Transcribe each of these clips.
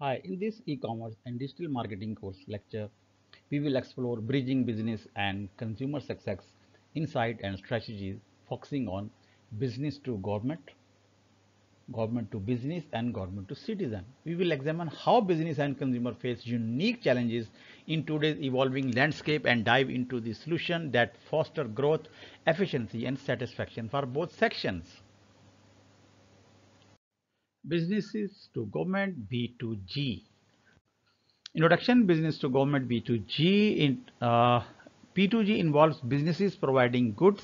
Hi, in this e-commerce and digital marketing course lecture, we will explore bridging business and consumer success, insight and strategies focusing on business to government, government to business and government to citizen. We will examine how business and consumer face unique challenges in today's evolving landscape and dive into the solution that foster growth, efficiency and satisfaction for both sections. Businesses to government B2G. Introduction business to government B2G in uh, B2G involves businesses providing goods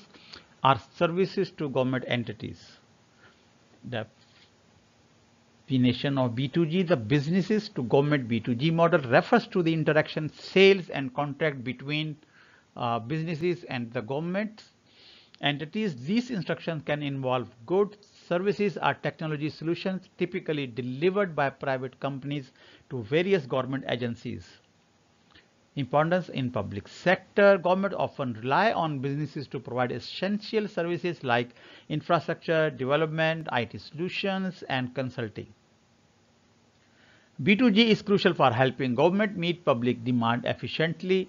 or services to government entities. The definition of B2G, the businesses to government B2G model refers to the interaction, sales and contract between uh, businesses and the government entities. These instructions can involve goods, services are technology solutions typically delivered by private companies to various government agencies. Importance in public sector, government often rely on businesses to provide essential services like infrastructure, development, IT solutions and consulting. B2G is crucial for helping government meet public demand efficiently.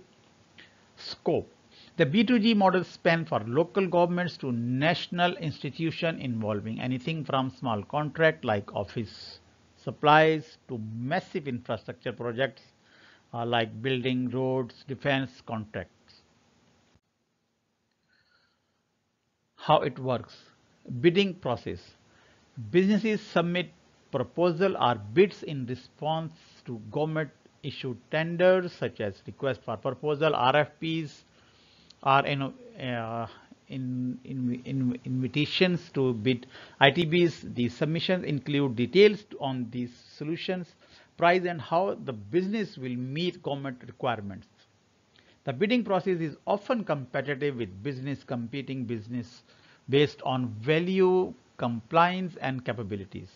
Scope the B2G model span for local governments to national institution involving anything from small contract like office supplies to massive infrastructure projects uh, like building roads, defense contracts. How it works. Bidding process. Businesses submit proposal or bids in response to government issued tenders such as request for proposal, RFPs, are in, uh, in, in, in, invitations to bid ITBs. The submissions include details on these solutions, price and how the business will meet government requirements. The bidding process is often competitive with business competing business based on value, compliance and capabilities.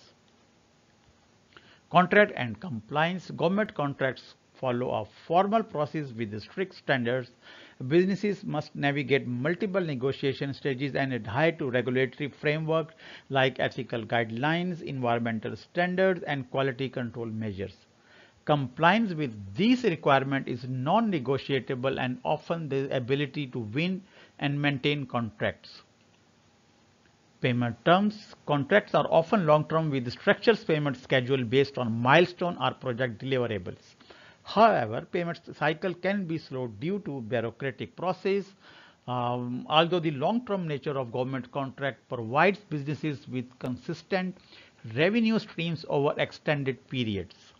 Contract and compliance. Government contracts follow a formal process with strict standards businesses must navigate multiple negotiation stages and adhere to regulatory framework like ethical guidelines, environmental standards, and quality control measures. Compliance with these requirements is non-negotiable and often the ability to win and maintain contracts. Payment terms. Contracts are often long-term with structured payment schedule based on milestone or project deliverables. However, payment cycle can be slowed due to bureaucratic process. Um, although the long-term nature of government contract provides businesses with consistent revenue streams over extended periods.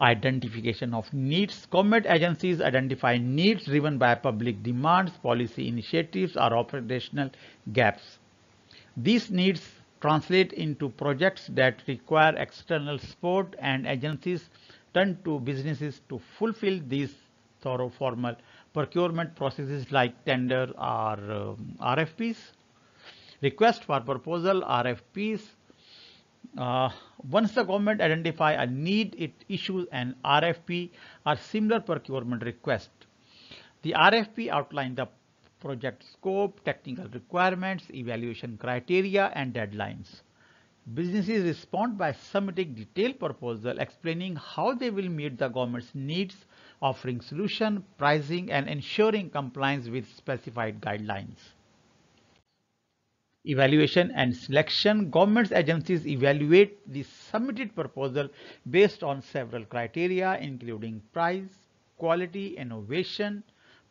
Identification of needs. Government agencies identify needs driven by public demands, policy initiatives, or operational gaps. These needs translate into projects that require external support and agencies turn to businesses to fulfill these thorough formal procurement processes like tender or um, RFPs. Request for proposal RFPs. Uh, once the government identify a need, it issues an RFP or similar procurement request. The RFP outline the project scope, technical requirements, evaluation criteria, and deadlines. Businesses respond by submitting detailed proposal explaining how they will meet the government's needs, offering solution, pricing and ensuring compliance with specified guidelines. Evaluation and selection. Government agencies evaluate the submitted proposal based on several criteria including price, quality, innovation,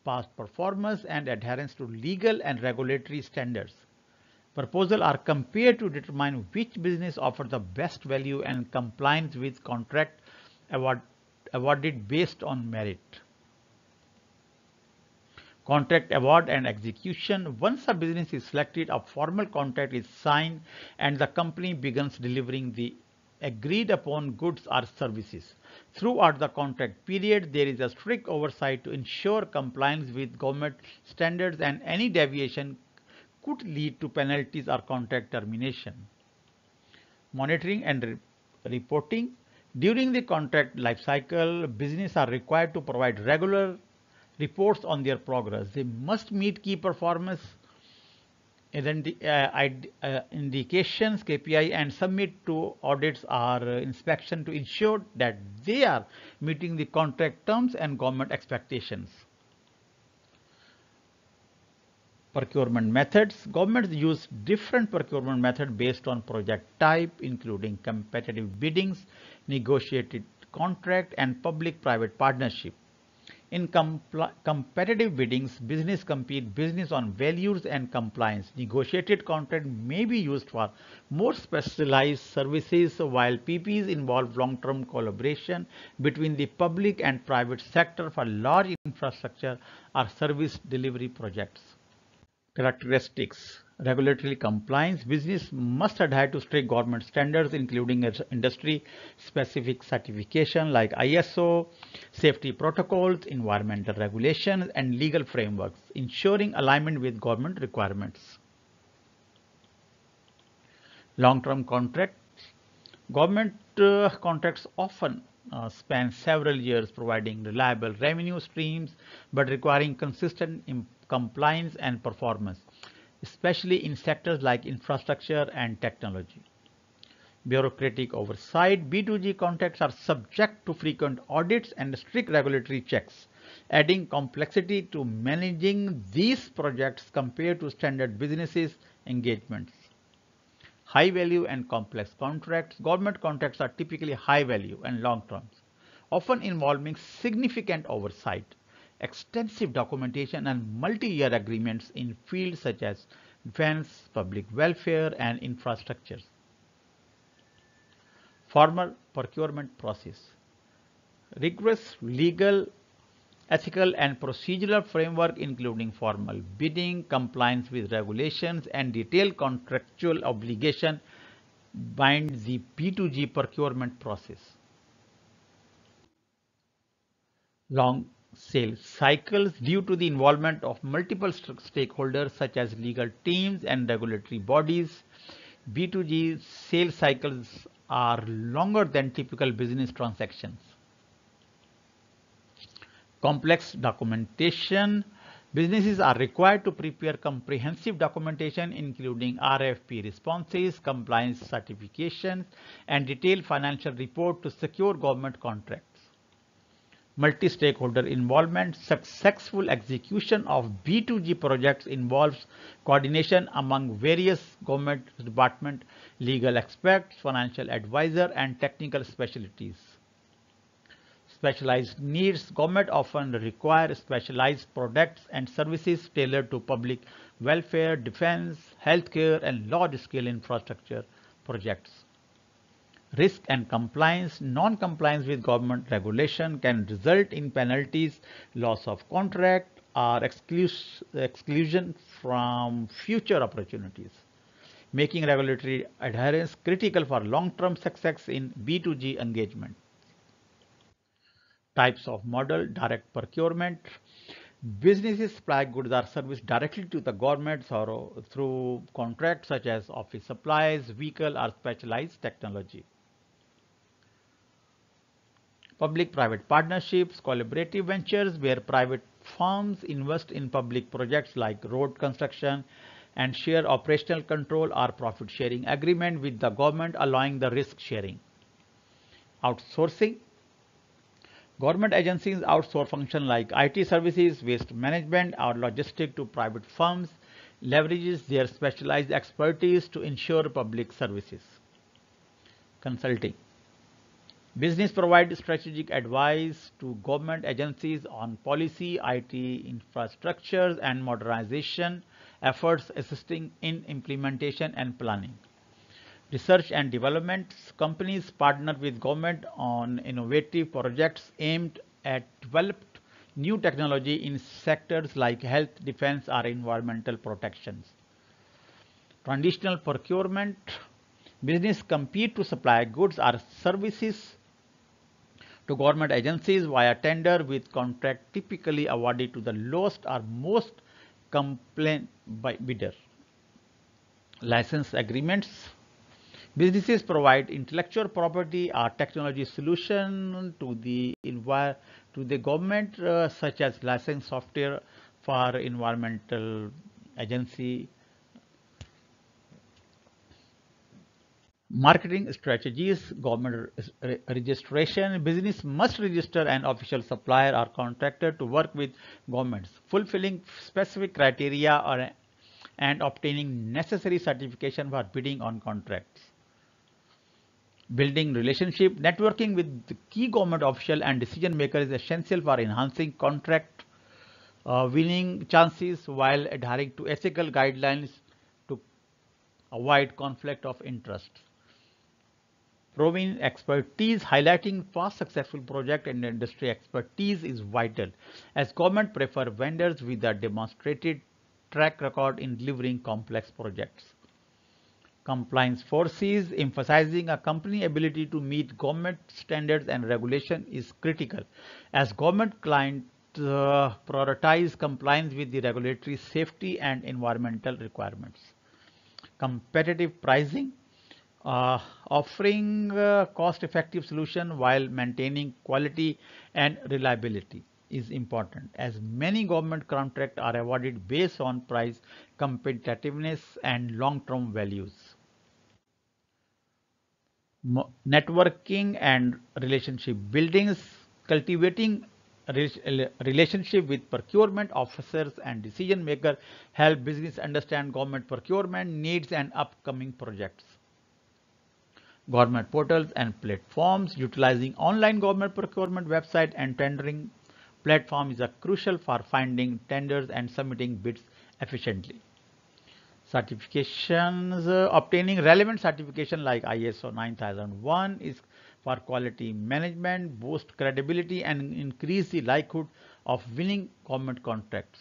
past performance and adherence to legal and regulatory standards. Proposals are compared to determine which business offers the best value and compliance with contract award, awarded based on merit. Contract award and execution. Once a business is selected, a formal contract is signed and the company begins delivering the agreed upon goods or services. Throughout the contract period, there is a strict oversight to ensure compliance with government standards and any deviation could lead to penalties or contract termination. Monitoring and re reporting. During the contract life cycle, business are required to provide regular reports on their progress. They must meet key performance uh, uh, indications, KPI and submit to audits or inspection to ensure that they are meeting the contract terms and government expectations. Procurement methods. Governments use different procurement methods based on project type, including competitive biddings, negotiated contract, and public-private partnership. In competitive biddings, business compete business on values and compliance. Negotiated contract may be used for more specialized services while PPs involve long-term collaboration between the public and private sector for large infrastructure or service delivery projects. Characteristics regulatory compliance, business must adhere to strict government standards, including industry-specific certification like ISO, safety protocols, environmental regulations, and legal frameworks, ensuring alignment with government requirements. Long-term contracts. Government uh, contracts often uh, span several years, providing reliable revenue streams, but requiring consistent compliance and performance especially in sectors like infrastructure and technology. Bureaucratic oversight, B2G contracts are subject to frequent audits and strict regulatory checks, adding complexity to managing these projects compared to standard businesses engagements. High value and complex contracts. Government contracts are typically high value and long terms, often involving significant oversight extensive documentation and multi-year agreements in fields such as defense, public welfare and infrastructure. Formal procurement process. Rigorous legal, ethical and procedural framework including formal bidding, compliance with regulations and detailed contractual obligation bind the B2G procurement process. Long sales cycles due to the involvement of multiple stakeholders such as legal teams and regulatory bodies. B2G sales cycles are longer than typical business transactions. Complex documentation. Businesses are required to prepare comprehensive documentation including RFP responses, compliance certifications, and detailed financial report to secure government contracts multi-stakeholder involvement, successful execution of B2G projects involves coordination among various government department, legal experts, financial advisor, and technical specialties. Specialized needs. Government often require specialized products and services tailored to public welfare, defense, healthcare, and large-scale infrastructure projects risk and compliance, non-compliance with government regulation can result in penalties, loss of contract or exclusion from future opportunities, making regulatory adherence critical for long-term success in B2G engagement. Types of model, direct procurement. Businesses supply goods or service directly to the government or through contracts such as office supplies, vehicle or specialized technology public-private partnerships, collaborative ventures where private firms invest in public projects like road construction and share operational control or profit sharing agreement with the government allowing the risk sharing. Outsourcing. Government agencies outsource functions like IT services, waste management or logistics to private firms, leverages their specialized expertise to ensure public services. Consulting. Business provide strategic advice to government agencies on policy, IT infrastructures and modernization efforts assisting in implementation and planning. Research and development companies partner with government on innovative projects aimed at developed new technology in sectors like health, defense or environmental protections. Traditional procurement business compete to supply goods or services to government agencies via tender with contract typically awarded to the lowest or most complaint by bidder. License agreements. Businesses provide intellectual property or technology solution to the to the government uh, such as license software for environmental agency marketing strategies, government registration, business must register an official supplier or contractor to work with governments, fulfilling specific criteria or, and obtaining necessary certification for bidding on contracts. Building relationship, networking with the key government official and decision maker is essential for enhancing contract uh, winning chances while adhering to ethical guidelines to avoid conflict of interest proven expertise highlighting past successful project and industry expertise is vital as government prefer vendors with a demonstrated track record in delivering complex projects. Compliance forces emphasizing a company ability to meet government standards and regulation is critical as government clients uh, prioritize compliance with the regulatory safety and environmental requirements. Competitive pricing uh, offering cost-effective solution while maintaining quality and reliability is important as many government contracts are awarded based on price competitiveness and long-term values. Networking and relationship buildings, cultivating relationship with procurement officers and decision maker help business understand government procurement needs and upcoming projects government portals and platforms utilizing online government procurement website and tendering platform is a crucial for finding tenders and submitting bids efficiently. Certifications, uh, obtaining relevant certification like ISO 9001 is for quality management, boost credibility and increase the likelihood of winning government contracts.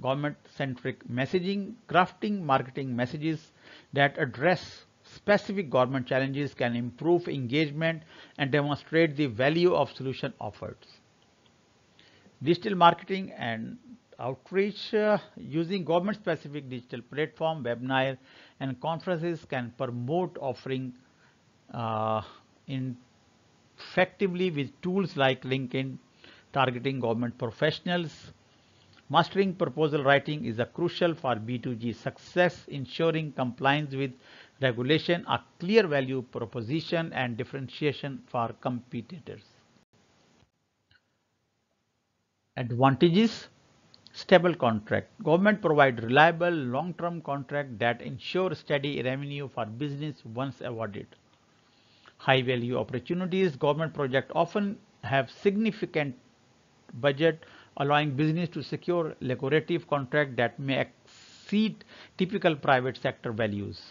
Government centric messaging, crafting marketing messages that address specific government challenges can improve engagement and demonstrate the value of solution offered. Digital marketing and outreach uh, using government specific digital platform, webinar and conferences can promote offering uh, effectively with tools like LinkedIn targeting government professionals. Mastering proposal writing is a crucial for B2G success, ensuring compliance with regulation, a clear value proposition and differentiation for competitors. Advantages Stable contract. Government provide reliable long-term contract that ensure steady revenue for business once awarded. High value opportunities. Government project often have significant budget allowing business to secure lucrative contract that may exceed typical private sector values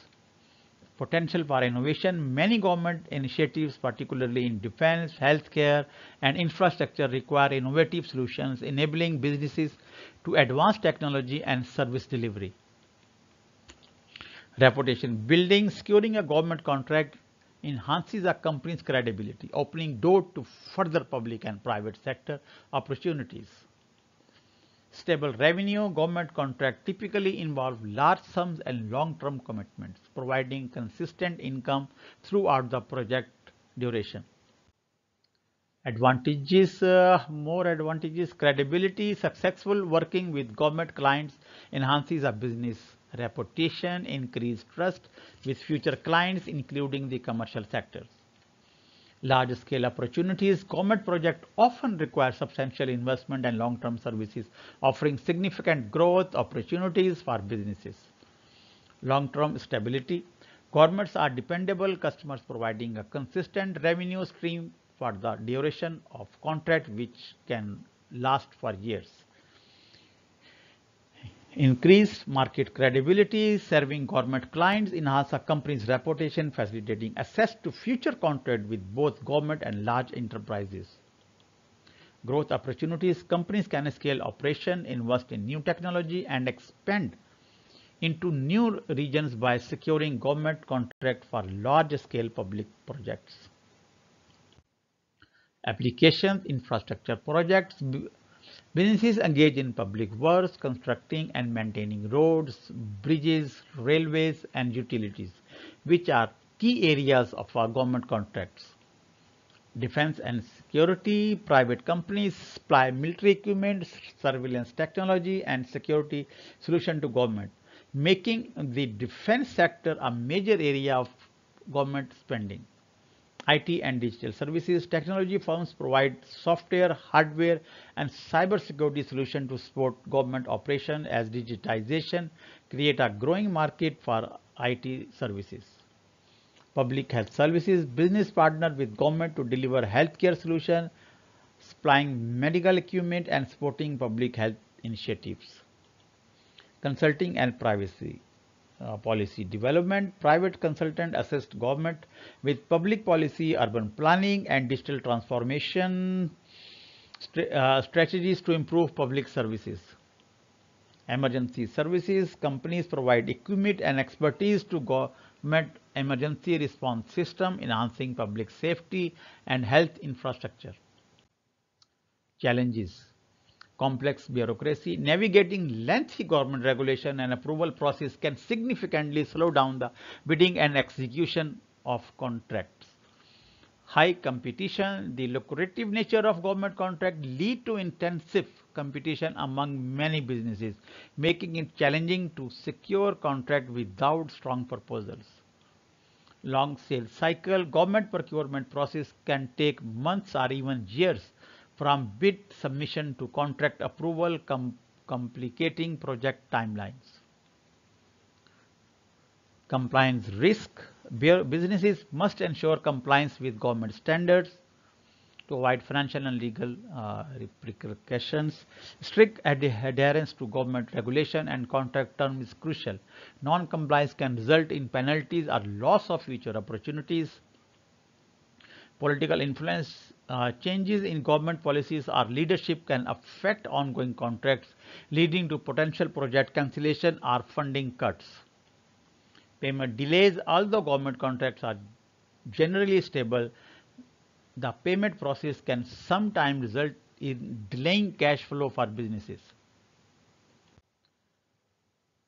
potential for innovation. Many government initiatives, particularly in defense, healthcare, and infrastructure, require innovative solutions, enabling businesses to advance technology and service delivery. Reputation building, securing a government contract enhances a company's credibility, opening door to further public and private sector opportunities. Stable revenue government contract typically involve large sums and long-term commitments, providing consistent income throughout the project duration. Advantages, uh, more advantages, credibility, successful working with government clients enhances a business reputation, increased trust with future clients including the commercial sectors large scale opportunities, government projects often require substantial investment and long-term services, offering significant growth opportunities for businesses. Long-term stability, governments are dependable customers providing a consistent revenue stream for the duration of contract which can last for years increase market credibility, serving government clients, enhance a company's reputation, facilitating access to future contract with both government and large enterprises. Growth opportunities, companies can scale operation, invest in new technology and expand into new regions by securing government contract for large scale public projects. Applications, infrastructure projects, Businesses engage in public works, constructing and maintaining roads, bridges, railways and utilities, which are key areas of our government contracts. Defense and security, private companies supply military equipment, surveillance technology and security solution to government, making the defense sector a major area of government spending. IT and digital services. Technology firms provide software, hardware, and cybersecurity solutions to support government operation as digitization create a growing market for IT services. Public health services. Business partner with government to deliver healthcare solutions, supplying medical equipment and supporting public health initiatives. Consulting and privacy uh, policy development. Private consultant assist government with public policy, urban planning and digital transformation st uh, strategies to improve public services. Emergency services, companies provide equipment and expertise to government emergency response system, enhancing public safety and health infrastructure. Challenges complex bureaucracy. Navigating lengthy government regulation and approval process can significantly slow down the bidding and execution of contracts. High competition, the lucrative nature of government contract lead to intensive competition among many businesses, making it challenging to secure contract without strong proposals. Long sales cycle, government procurement process can take months or even years from bid submission to contract approval com complicating project timelines. Compliance risk. Businesses must ensure compliance with government standards to avoid financial and legal uh, repercussions. Strict adherence to government regulation and contract terms is crucial. Non-compliance can result in penalties or loss of future opportunities. Political influence uh, changes in government policies or leadership can affect ongoing contracts, leading to potential project cancellation or funding cuts. Payment delays, although government contracts are generally stable, the payment process can sometimes result in delaying cash flow for businesses.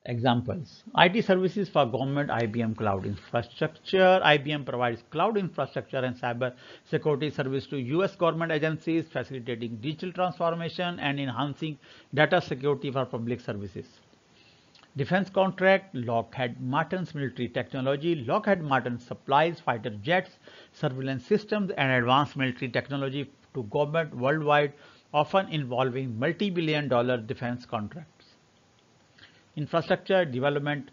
Examples IT services for government IBM cloud infrastructure. IBM provides cloud infrastructure and cyber security service to US government agencies, facilitating digital transformation and enhancing data security for public services. Defense contract Lockheed Martin's military technology. Lockheed Martin supplies fighter jets, surveillance systems, and advanced military technology to government worldwide, often involving multi billion dollar defense contracts infrastructure development,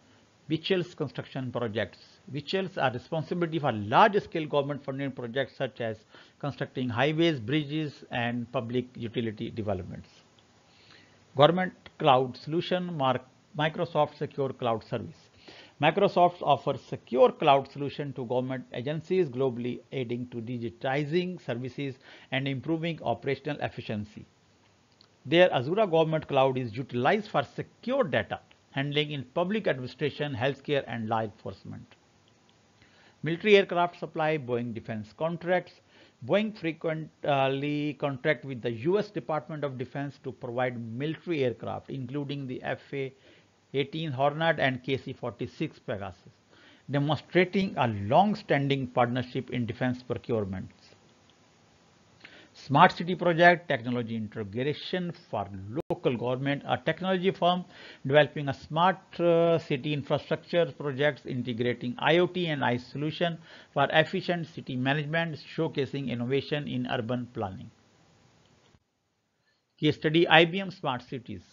VHL's construction projects. VHLs are responsibility for large-scale government funding projects such as constructing highways, bridges, and public utility developments. Government Cloud Solution Mark Microsoft Secure Cloud Service. Microsoft offers secure cloud solution to government agencies globally aiding to digitizing services and improving operational efficiency. Their Azure Government Cloud is utilized for secure data handling in public administration, healthcare and law enforcement. Military aircraft supply, Boeing defense contracts. Boeing frequently contract with the US Department of Defense to provide military aircraft including the FA-18 Hornet and KC-46 Pegasus, demonstrating a long-standing partnership in defense procurements. Smart City Project, technology integration for local government, a technology firm developing a smart uh, city infrastructure projects integrating IoT and ICE solution for efficient city management, showcasing innovation in urban planning. Case study IBM Smart Cities.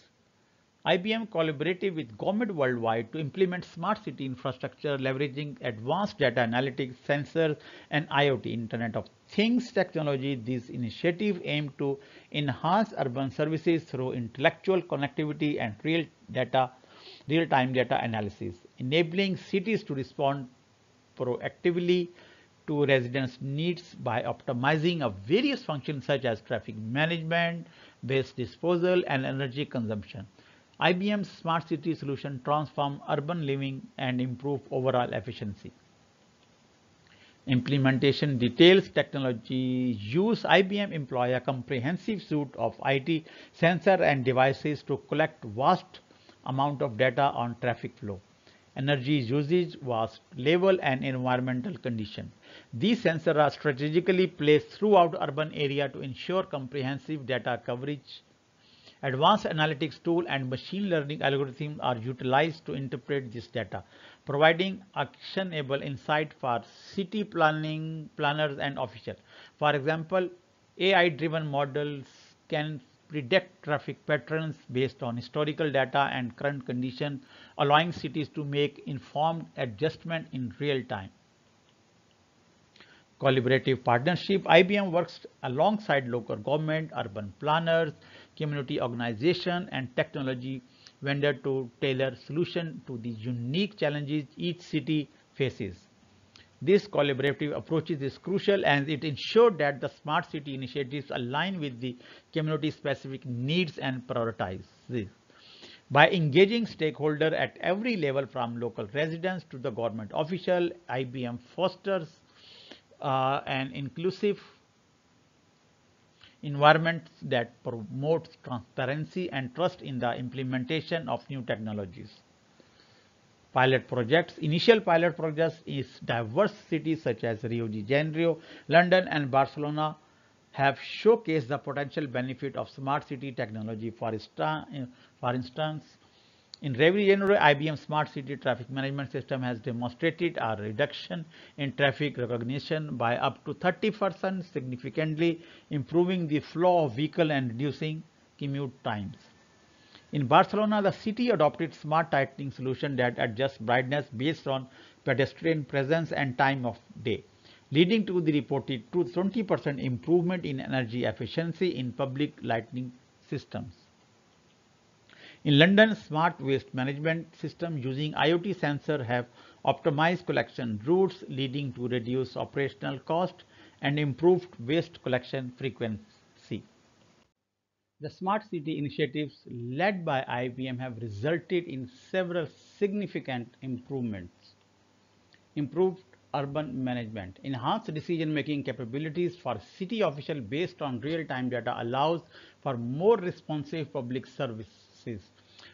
IBM collaborated with government worldwide to implement smart city infrastructure leveraging advanced data analytics, sensors, and IoT Internet of Things technology. This initiative aimed to enhance urban services through intellectual connectivity and real data, real-time data analysis, enabling cities to respond proactively to residents' needs by optimizing of various functions such as traffic management, waste disposal, and energy consumption. IBM's smart city solution transform urban living and improve overall efficiency. Implementation details technology use IBM employ a comprehensive suite of IT sensor and devices to collect vast amount of data on traffic flow, energy usage, waste level and environmental condition. These sensors are strategically placed throughout urban area to ensure comprehensive data coverage Advanced analytics tool and machine learning algorithms are utilized to interpret this data, providing actionable insight for city planning planners and officials. For example, AI-driven models can predict traffic patterns based on historical data and current conditions, allowing cities to make informed adjustment in real time. Collaborative partnership, IBM works alongside local government, urban planners, community organization and technology vendor to tailor solution to the unique challenges each city faces. This collaborative approach is crucial and it ensures that the smart city initiatives align with the community specific needs and prioritize. By engaging stakeholders at every level from local residents to the government official, IBM fosters uh, an inclusive environment that promotes transparency and trust in the implementation of new technologies pilot projects. Initial pilot projects in diverse cities such as Rio de Janeiro, London and Barcelona have showcased the potential benefit of smart city technology. For, for instance, in de Janeiro, IBM Smart City Traffic Management System has demonstrated a reduction in traffic recognition by up to 30%, significantly improving the flow of vehicle and reducing commute times. In Barcelona, the city adopted smart tightening solution that adjusts brightness based on pedestrian presence and time of day, leading to the reported 20% improvement in energy efficiency in public lighting systems. In London, smart waste management system using IoT sensor have optimized collection routes leading to reduced operational cost and improved waste collection frequency. The smart city initiatives led by IBM have resulted in several significant improvements. Improved urban management. Enhanced decision-making capabilities for city officials based on real-time data allows for more responsive public services.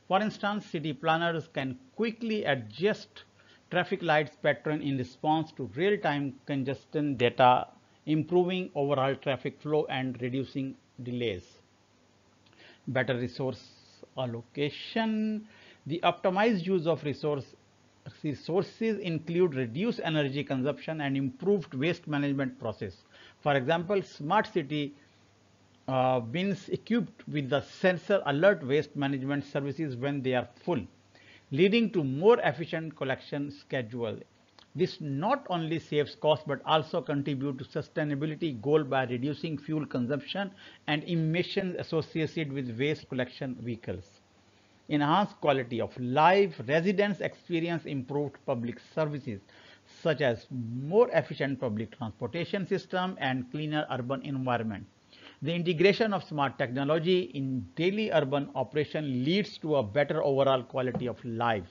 For instance, city planners can quickly adjust traffic lights pattern in response to real-time congestion data, improving overall traffic flow and reducing delays better resource allocation. The optimized use of resource resources include reduced energy consumption and improved waste management process. For example, smart city uh, bins equipped with the sensor alert waste management services when they are full, leading to more efficient collection schedule. This not only saves cost but also contribute to sustainability goal by reducing fuel consumption and emissions associated with waste collection vehicles. Enhanced quality of life, residents experience improved public services such as more efficient public transportation system and cleaner urban environment. The integration of smart technology in daily urban operation leads to a better overall quality of life.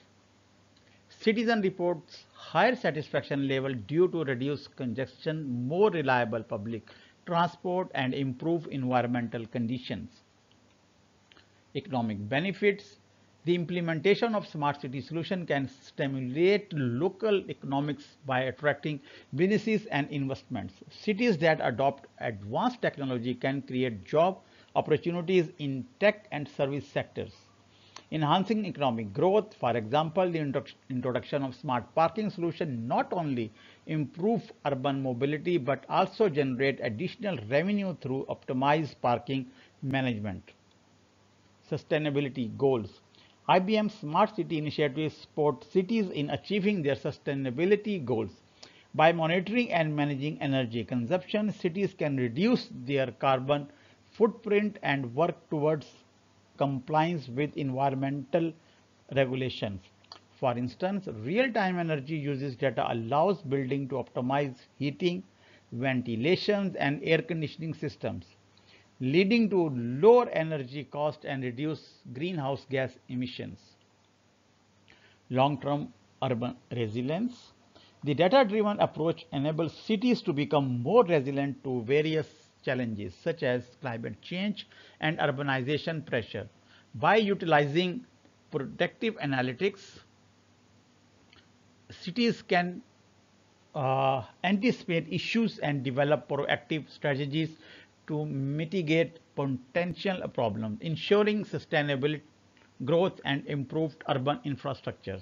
Citizen reports higher satisfaction level due to reduced congestion, more reliable public transport and improved environmental conditions. Economic benefits. The implementation of smart city solution can stimulate local economics by attracting businesses and investments. Cities that adopt advanced technology can create job opportunities in tech and service sectors enhancing economic growth. For example, the introduction of smart parking solution not only improve urban mobility but also generate additional revenue through optimized parking management. Sustainability goals. IBM Smart City initiatives support cities in achieving their sustainability goals. By monitoring and managing energy consumption, cities can reduce their carbon footprint and work towards compliance with environmental regulations. For instance, real-time energy uses data allows building to optimize heating, ventilation and air conditioning systems, leading to lower energy cost and reduce greenhouse gas emissions. Long-term urban resilience. The data-driven approach enables cities to become more resilient to various challenges such as climate change and urbanization pressure. By utilizing predictive analytics, cities can uh, anticipate issues and develop proactive strategies to mitigate potential problems, ensuring sustainable growth and improved urban infrastructures.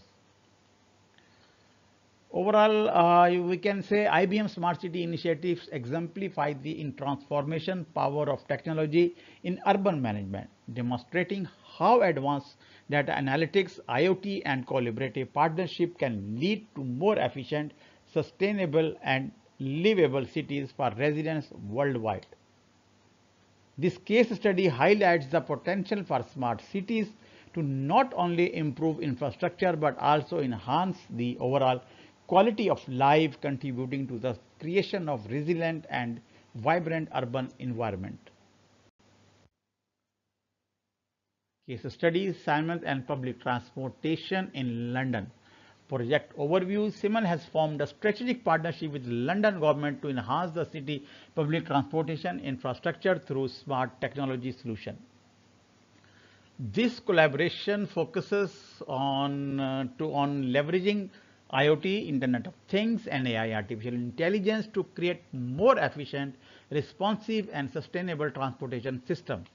Overall, uh, we can say IBM Smart City initiatives exemplify the in transformation power of technology in urban management, demonstrating how advanced data analytics, IoT and collaborative partnership can lead to more efficient, sustainable and livable cities for residents worldwide. This case study highlights the potential for smart cities to not only improve infrastructure but also enhance the overall quality of life contributing to the creation of resilient and vibrant urban environment. Case study Siemens and public transportation in London. Project overview Siemens has formed a strategic partnership with London government to enhance the city public transportation infrastructure through smart technology solution. This collaboration focuses on, uh, to, on leveraging IoT, Internet of Things and AI artificial intelligence to create more efficient, responsive and sustainable transportation system.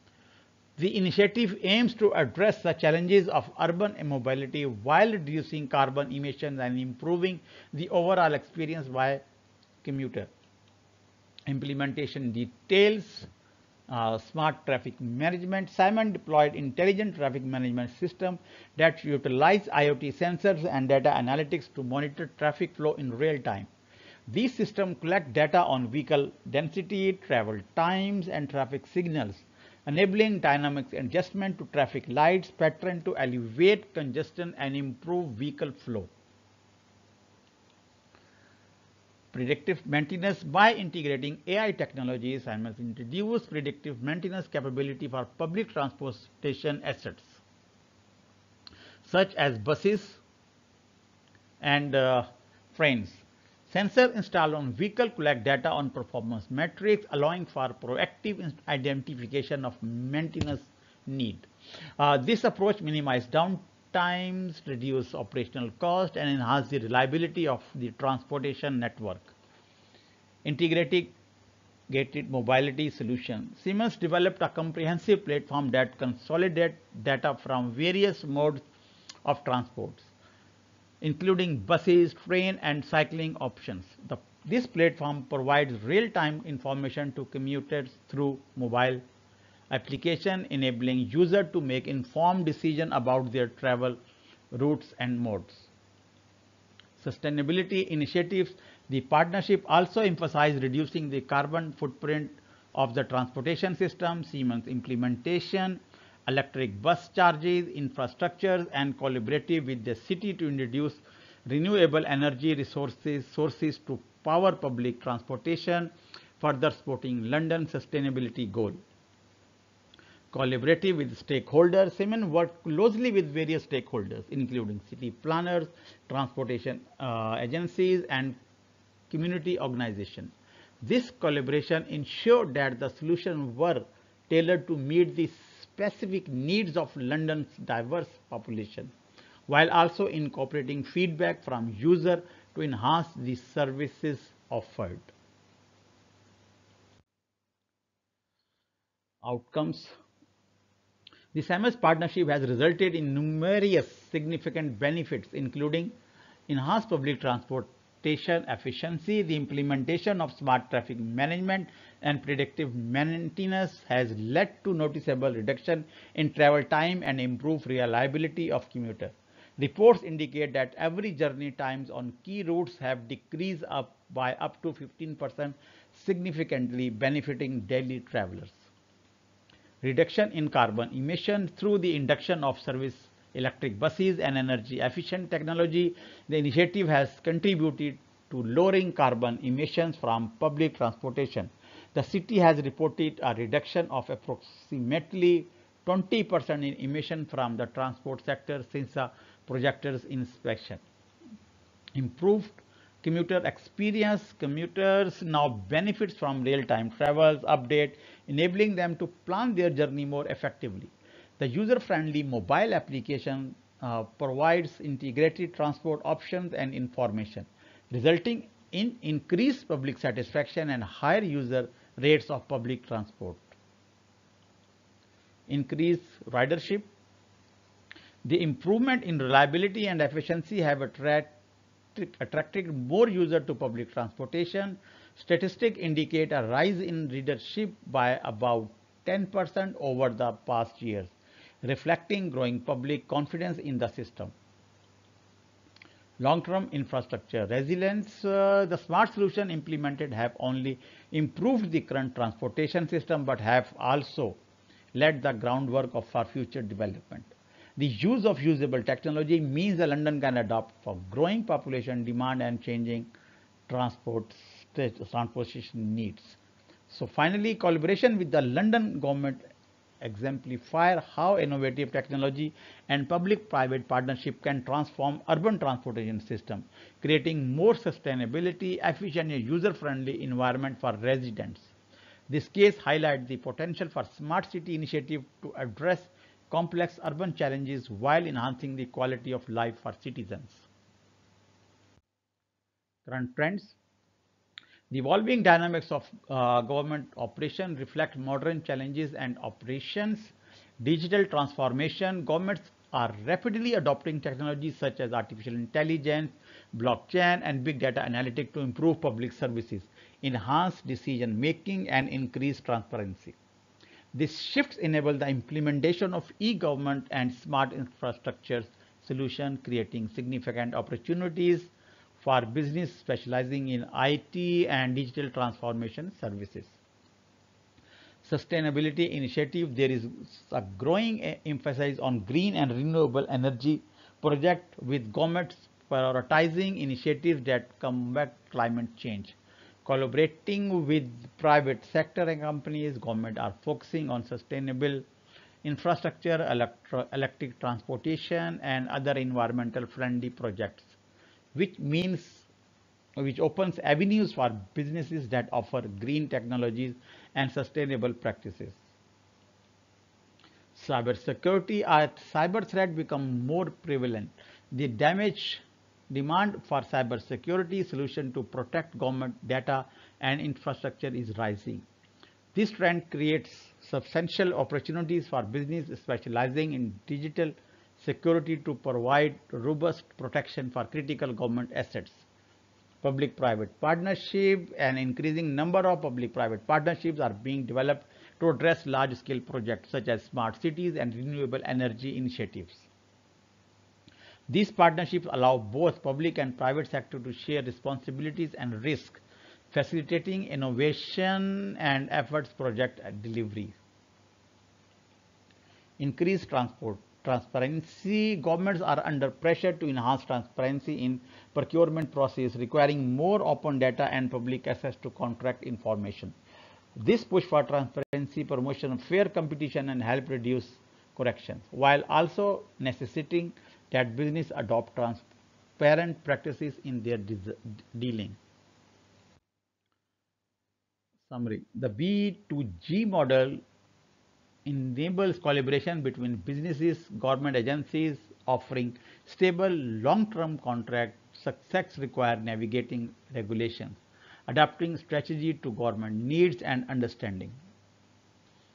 The initiative aims to address the challenges of urban mobility while reducing carbon emissions and improving the overall experience by commuter. Implementation details uh, smart traffic management, Siemens deployed intelligent traffic management system that utilize IoT sensors and data analytics to monitor traffic flow in real time. These systems collect data on vehicle density, travel times, and traffic signals, enabling dynamic adjustment to traffic lights pattern to alleviate congestion and improve vehicle flow. predictive maintenance by integrating AI technologies and must introduce predictive maintenance capability for public transportation assets such as buses and uh, trains. Sensor installed on vehicle collect data on performance metrics allowing for proactive identification of maintenance need. Uh, this approach minimizes downtimes, reduce operational cost and enhance the reliability of the transportation network. Integrated gated mobility solution. Siemens developed a comprehensive platform that consolidates data from various modes of transport, including buses, train and cycling options. The, this platform provides real-time information to commuters through mobile application enabling user to make informed decision about their travel routes and modes. Sustainability initiatives the partnership also emphasized reducing the carbon footprint of the transportation system, Siemens implementation, electric bus charges, infrastructures and collaborative with the city to introduce renewable energy resources sources to power public transportation, further supporting London sustainability goal. Collaborative with stakeholders, Siemens worked closely with various stakeholders, including city planners, transportation uh, agencies, and community organizations. This collaboration ensured that the solutions were tailored to meet the specific needs of London's diverse population, while also incorporating feedback from users to enhance the services offered. Outcomes The Siemens partnership has resulted in numerous significant benefits, including enhanced public transportation efficiency, the implementation of smart traffic management and predictive maintenance has led to noticeable reduction in travel time and improved reliability of commuter. Reports indicate that average journey times on key routes have decreased up by up to 15% significantly benefiting daily travelers. Reduction in carbon emission through the induction of service electric buses and energy efficient technology, the initiative has contributed to lowering carbon emissions from public transportation. The city has reported a reduction of approximately 20% in emission from the transport sector since the projector's inspection. Improved commuter experience, commuters now benefits from real-time travels update, enabling them to plan their journey more effectively. The user-friendly mobile application uh, provides integrated transport options and information, resulting in increased public satisfaction and higher user rates of public transport. Increase ridership. The improvement in reliability and efficiency have attract, attracted more users to public transportation. Statistics indicate a rise in readership by about 10% over the past years, reflecting growing public confidence in the system. Long-term infrastructure resilience, uh, the smart solution implemented have only improved the current transportation system but have also laid the groundwork of for future development. The use of usable technology means that London can adapt for growing population demand and changing transport transportation needs. So finally, collaboration with the London government exemplify how innovative technology and public-private partnership can transform urban transportation system, creating more sustainability, efficient and user-friendly environment for residents. This case highlights the potential for smart city initiative to address complex urban challenges while enhancing the quality of life for citizens. Current trends the evolving dynamics of uh, government operation reflect modern challenges and operations. Digital transformation, governments are rapidly adopting technologies such as artificial intelligence, blockchain and big data analytics to improve public services, enhance decision making and increase transparency. These shifts enable the implementation of e-government and smart infrastructure solutions, creating significant opportunities for business specializing in IT and digital transformation services. Sustainability initiative, there is a growing emphasis on green and renewable energy project with governments prioritizing initiatives that combat climate change. Collaborating with private sector and companies, government are focusing on sustainable infrastructure, electric transportation and other environmental friendly projects which means which opens avenues for businesses that offer green technologies and sustainable practices. Cyber security as cyber threat become more prevalent. The damage demand for cyber security solution to protect government data and infrastructure is rising. This trend creates substantial opportunities for business specializing in digital security to provide robust protection for critical government assets. Public-private partnership and increasing number of public-private partnerships are being developed to address large-scale projects such as smart cities and renewable energy initiatives. These partnerships allow both public and private sector to share responsibilities and risk, facilitating innovation and efforts project delivery. Increased transport transparency. Governments are under pressure to enhance transparency in procurement process, requiring more open data and public access to contract information. This push for transparency, promotion of fair competition and help reduce corrections, while also necessitating that business adopt transparent practices in their dealing. Summary. The B2G model enables collaboration between businesses, government agencies offering stable long-term contract success require navigating regulations, adapting strategy to government needs and understanding.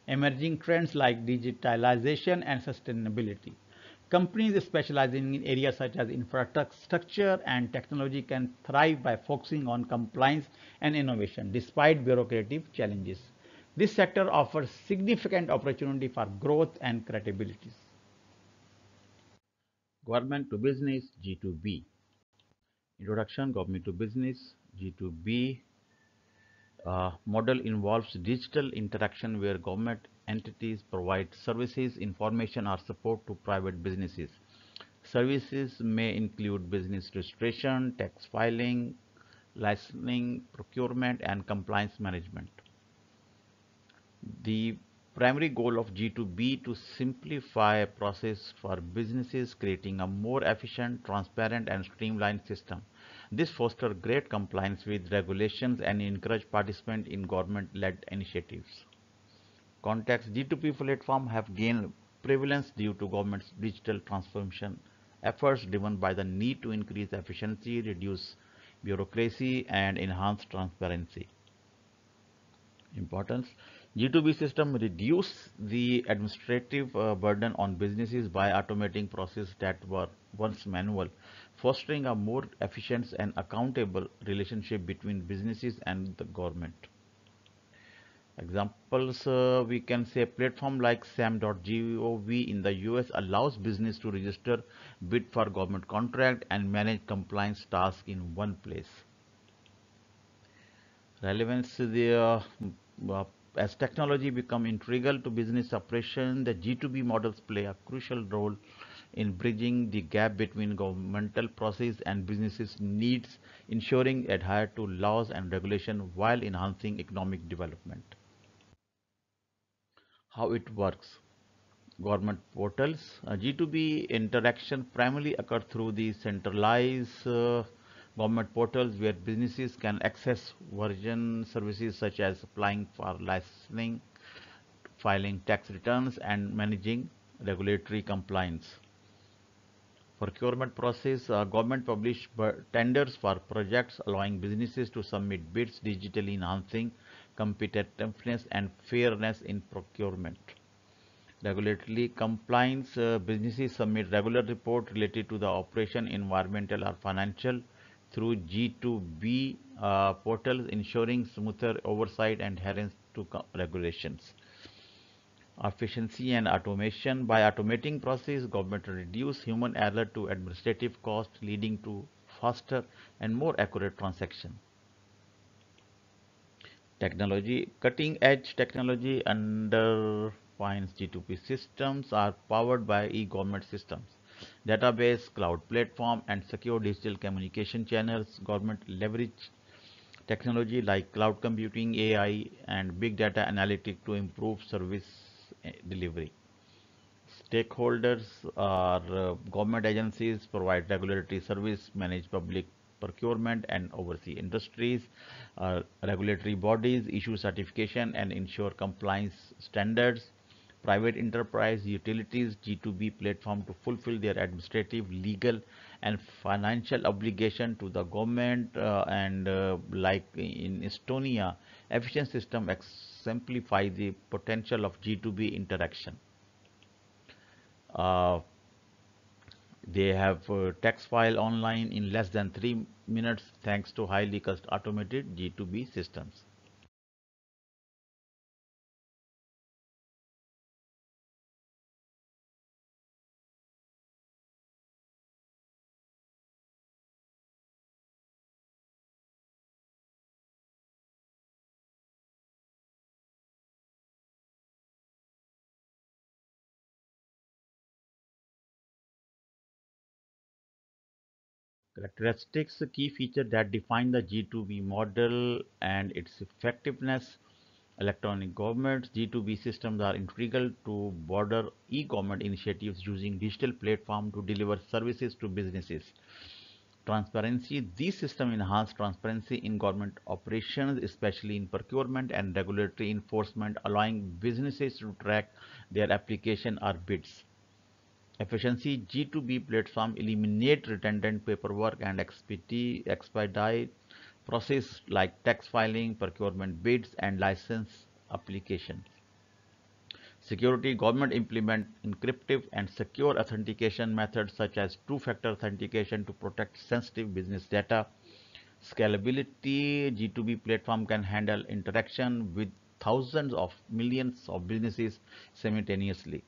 Emerging trends like digitalization and sustainability. Companies specializing in areas such as infrastructure and technology can thrive by focusing on compliance and innovation despite bureaucratic challenges. This sector offers significant opportunity for growth and credibility. Government to business G2B. Introduction Government to business G2B uh, model involves digital interaction where government entities provide services, information or support to private businesses. Services may include business registration, tax filing, licensing, procurement and compliance management. The primary goal of G2B to simplify a process for businesses creating a more efficient, transparent and streamlined system. This fosters great compliance with regulations and encourage participation in government-led initiatives. Context G2B platform have gained prevalence due to government's digital transformation efforts driven by the need to increase efficiency, reduce bureaucracy and enhance transparency. Importance G2B system reduce the administrative uh, burden on businesses by automating processes that were once manual, fostering a more efficient and accountable relationship between businesses and the government. Examples uh, we can say platform like SAM.gov in the US allows business to register, bid for government contract and manage compliance tasks in one place. Relevance the uh, as technology become integral to business operation, the G2B models play a crucial role in bridging the gap between governmental process and businesses needs, ensuring adhere to laws and regulation while enhancing economic development how it works. Government portals. Uh, G2B interaction primarily occur through the centralized uh, government portals where businesses can access version services such as applying for licensing, filing tax returns, and managing regulatory compliance. Procurement process, uh, government publish tenders for projects allowing businesses to submit bids digitally enhancing competitiveness and fairness in procurement. Regulatory compliance uh, businesses submit regular report related to the operation, environmental or financial through G2B uh, portals, ensuring smoother oversight and adherence to regulations. Efficiency and automation. By automating process, government reduce human error to administrative cost, leading to faster and more accurate transaction technology cutting edge technology under underpins G2B systems are powered by e-government systems database cloud platform and secure digital communication channels government leverage technology like cloud computing AI and big data analytics to improve service eh, delivery stakeholders are uh, government agencies provide regulatory service manage public procurement and oversee industries. Uh, regulatory bodies issue certification and ensure compliance standards. Private enterprise utilities G2B platform to fulfill their administrative, legal and financial obligation to the government uh, and uh, like in Estonia, efficient system exemplify the potential of G2B interaction. Uh, they have a text file online in less than 3 minutes thanks to highly automated G2B systems. Characteristics key feature that define the G2B model and its effectiveness. Electronic governments, G2B systems are integral to broader e-government initiatives using digital platform to deliver services to businesses. Transparency, these systems enhance transparency in government operations, especially in procurement and regulatory enforcement, allowing businesses to track their application or bids. Efficiency G2B platform eliminate redundant paperwork and expedite process like tax filing, procurement bids, and license applications. Security government implement encryptive and secure authentication methods such as two-factor authentication to protect sensitive business data. Scalability G2B platform can handle interaction with thousands of millions of businesses simultaneously.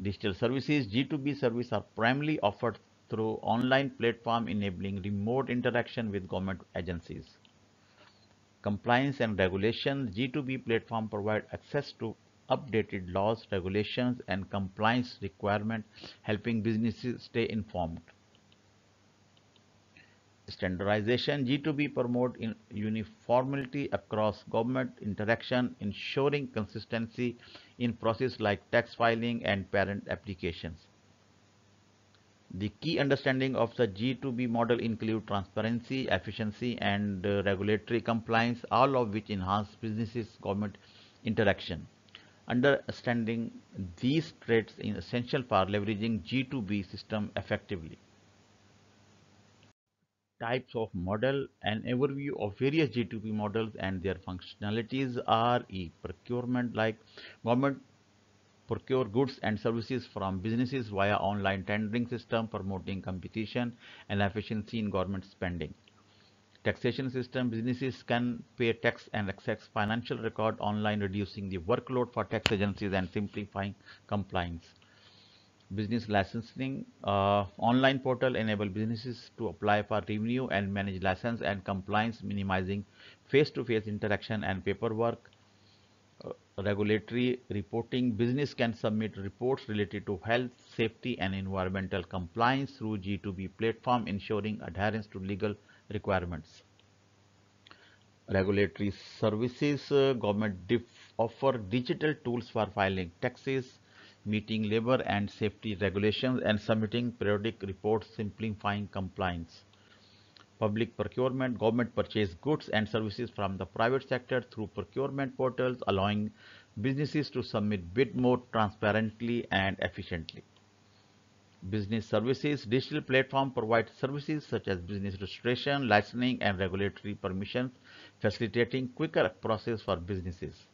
Digital services G2B services are primarily offered through online platform enabling remote interaction with government agencies. Compliance and regulation G2B platform provide access to updated laws, regulations and compliance requirements helping businesses stay informed. Standardization G2B promote in uniformity across government interaction, ensuring consistency in process like tax filing and parent applications. The key understanding of the G2B model include transparency, efficiency, and uh, regulatory compliance, all of which enhance businesses government interaction. Understanding these traits is essential for leveraging G2B system effectively. Types of model, an overview of various G2B models and their functionalities are e-procurement like government procure goods and services from businesses via online tendering system promoting competition and efficiency in government spending. Taxation system businesses can pay tax and access financial record online reducing the workload for tax agencies and simplifying compliance business licensing uh, online portal enable businesses to apply for revenue and manage license and compliance minimizing face-to-face -face interaction and paperwork. Uh, regulatory reporting business can submit reports related to health safety and environmental compliance through g2b platform ensuring adherence to legal requirements. Regulatory services uh, government offer digital tools for filing taxes meeting labor and safety regulations and submitting periodic reports simplifying compliance. Public procurement, government purchase goods and services from the private sector through procurement portals allowing businesses to submit bid more transparently and efficiently. Business services, digital platform provides services such as business registration, licensing and regulatory permissions, facilitating quicker process for businesses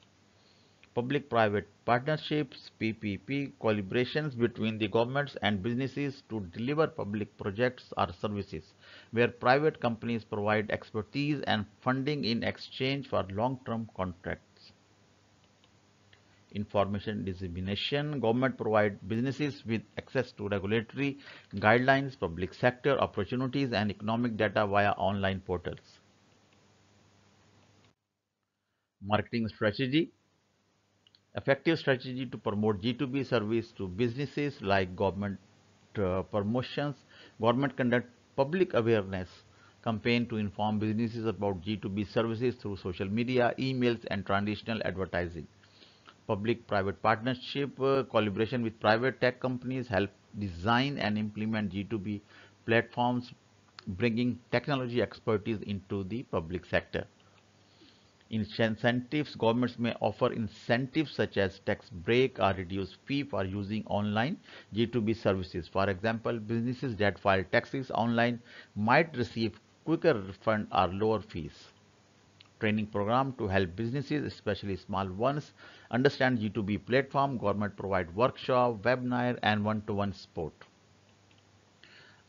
public-private partnerships, PPP, collaborations between the governments and businesses to deliver public projects or services, where private companies provide expertise and funding in exchange for long-term contracts. Information dissemination, government provide businesses with access to regulatory guidelines, public sector opportunities and economic data via online portals. Marketing strategy, effective strategy to promote G2B service to businesses like government uh, promotions. Government conduct public awareness campaign to inform businesses about G2B services through social media, emails and traditional advertising. Public-private partnership uh, collaboration with private tech companies help design and implement G2B platforms bringing technology expertise into the public sector incentives governments may offer incentives such as tax break or reduced fee for using online g2b services. For example businesses that file taxes online might receive quicker refund or lower fees. Training program to help businesses especially small ones understand g2b platform government provide workshop webinar and one-to-one -one support.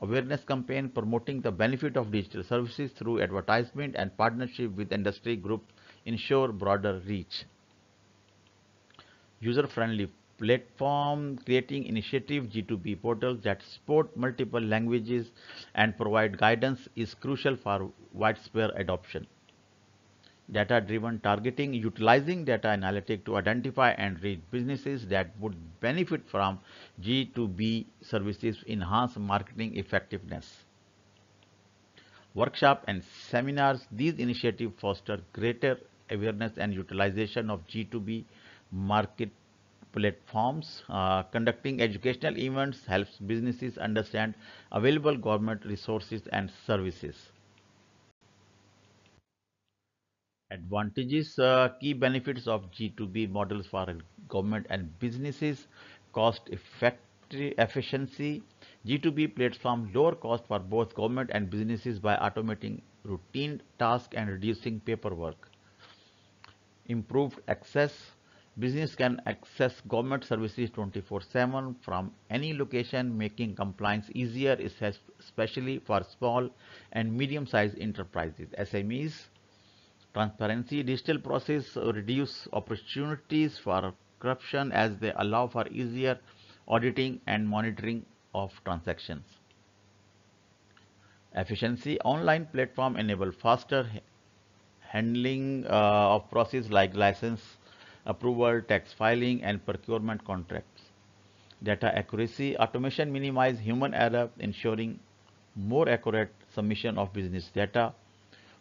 Awareness campaign promoting the benefit of digital services through advertisement and partnership with industry groups ensure broader reach. User-friendly platform creating initiative G2B portals that support multiple languages and provide guidance is crucial for widespread adoption. Data-driven targeting utilizing data analytics to identify and reach businesses that would benefit from G2B services enhance marketing effectiveness workshop and seminars, these initiatives foster greater awareness and utilization of G2B market platforms. Uh, conducting educational events helps businesses understand available government resources and services. Advantages, uh, key benefits of G2B models for government and businesses, cost efficiency, G2B platform lower cost for both government and businesses by automating routine tasks and reducing paperwork improved access. Business can access government services 24-7 from any location, making compliance easier, especially for small and medium-sized enterprises. SMEs, transparency, digital process reduce opportunities for corruption as they allow for easier auditing and monitoring of transactions. Efficiency, online platform enable faster handling uh, of process like license approval, tax filing, and procurement contracts. Data accuracy, automation minimize human error, ensuring more accurate submission of business data.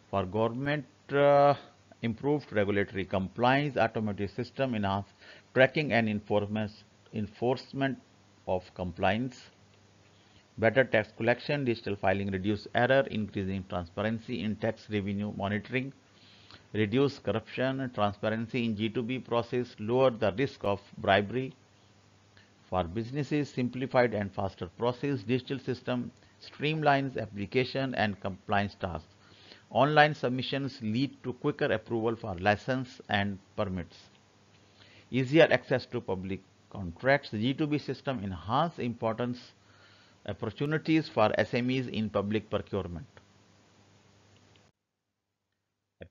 For government, uh, improved regulatory compliance, automated system enhance tracking and enforcement, enforcement of compliance. Better tax collection, digital filing reduce error, increasing transparency in tax revenue monitoring reduce corruption, and transparency in G2B process, lower the risk of bribery. For businesses, simplified and faster process, digital system streamlines application and compliance tasks. Online submissions lead to quicker approval for license and permits. Easier access to public contracts. G2B system enhance importance opportunities for SMEs in public procurement.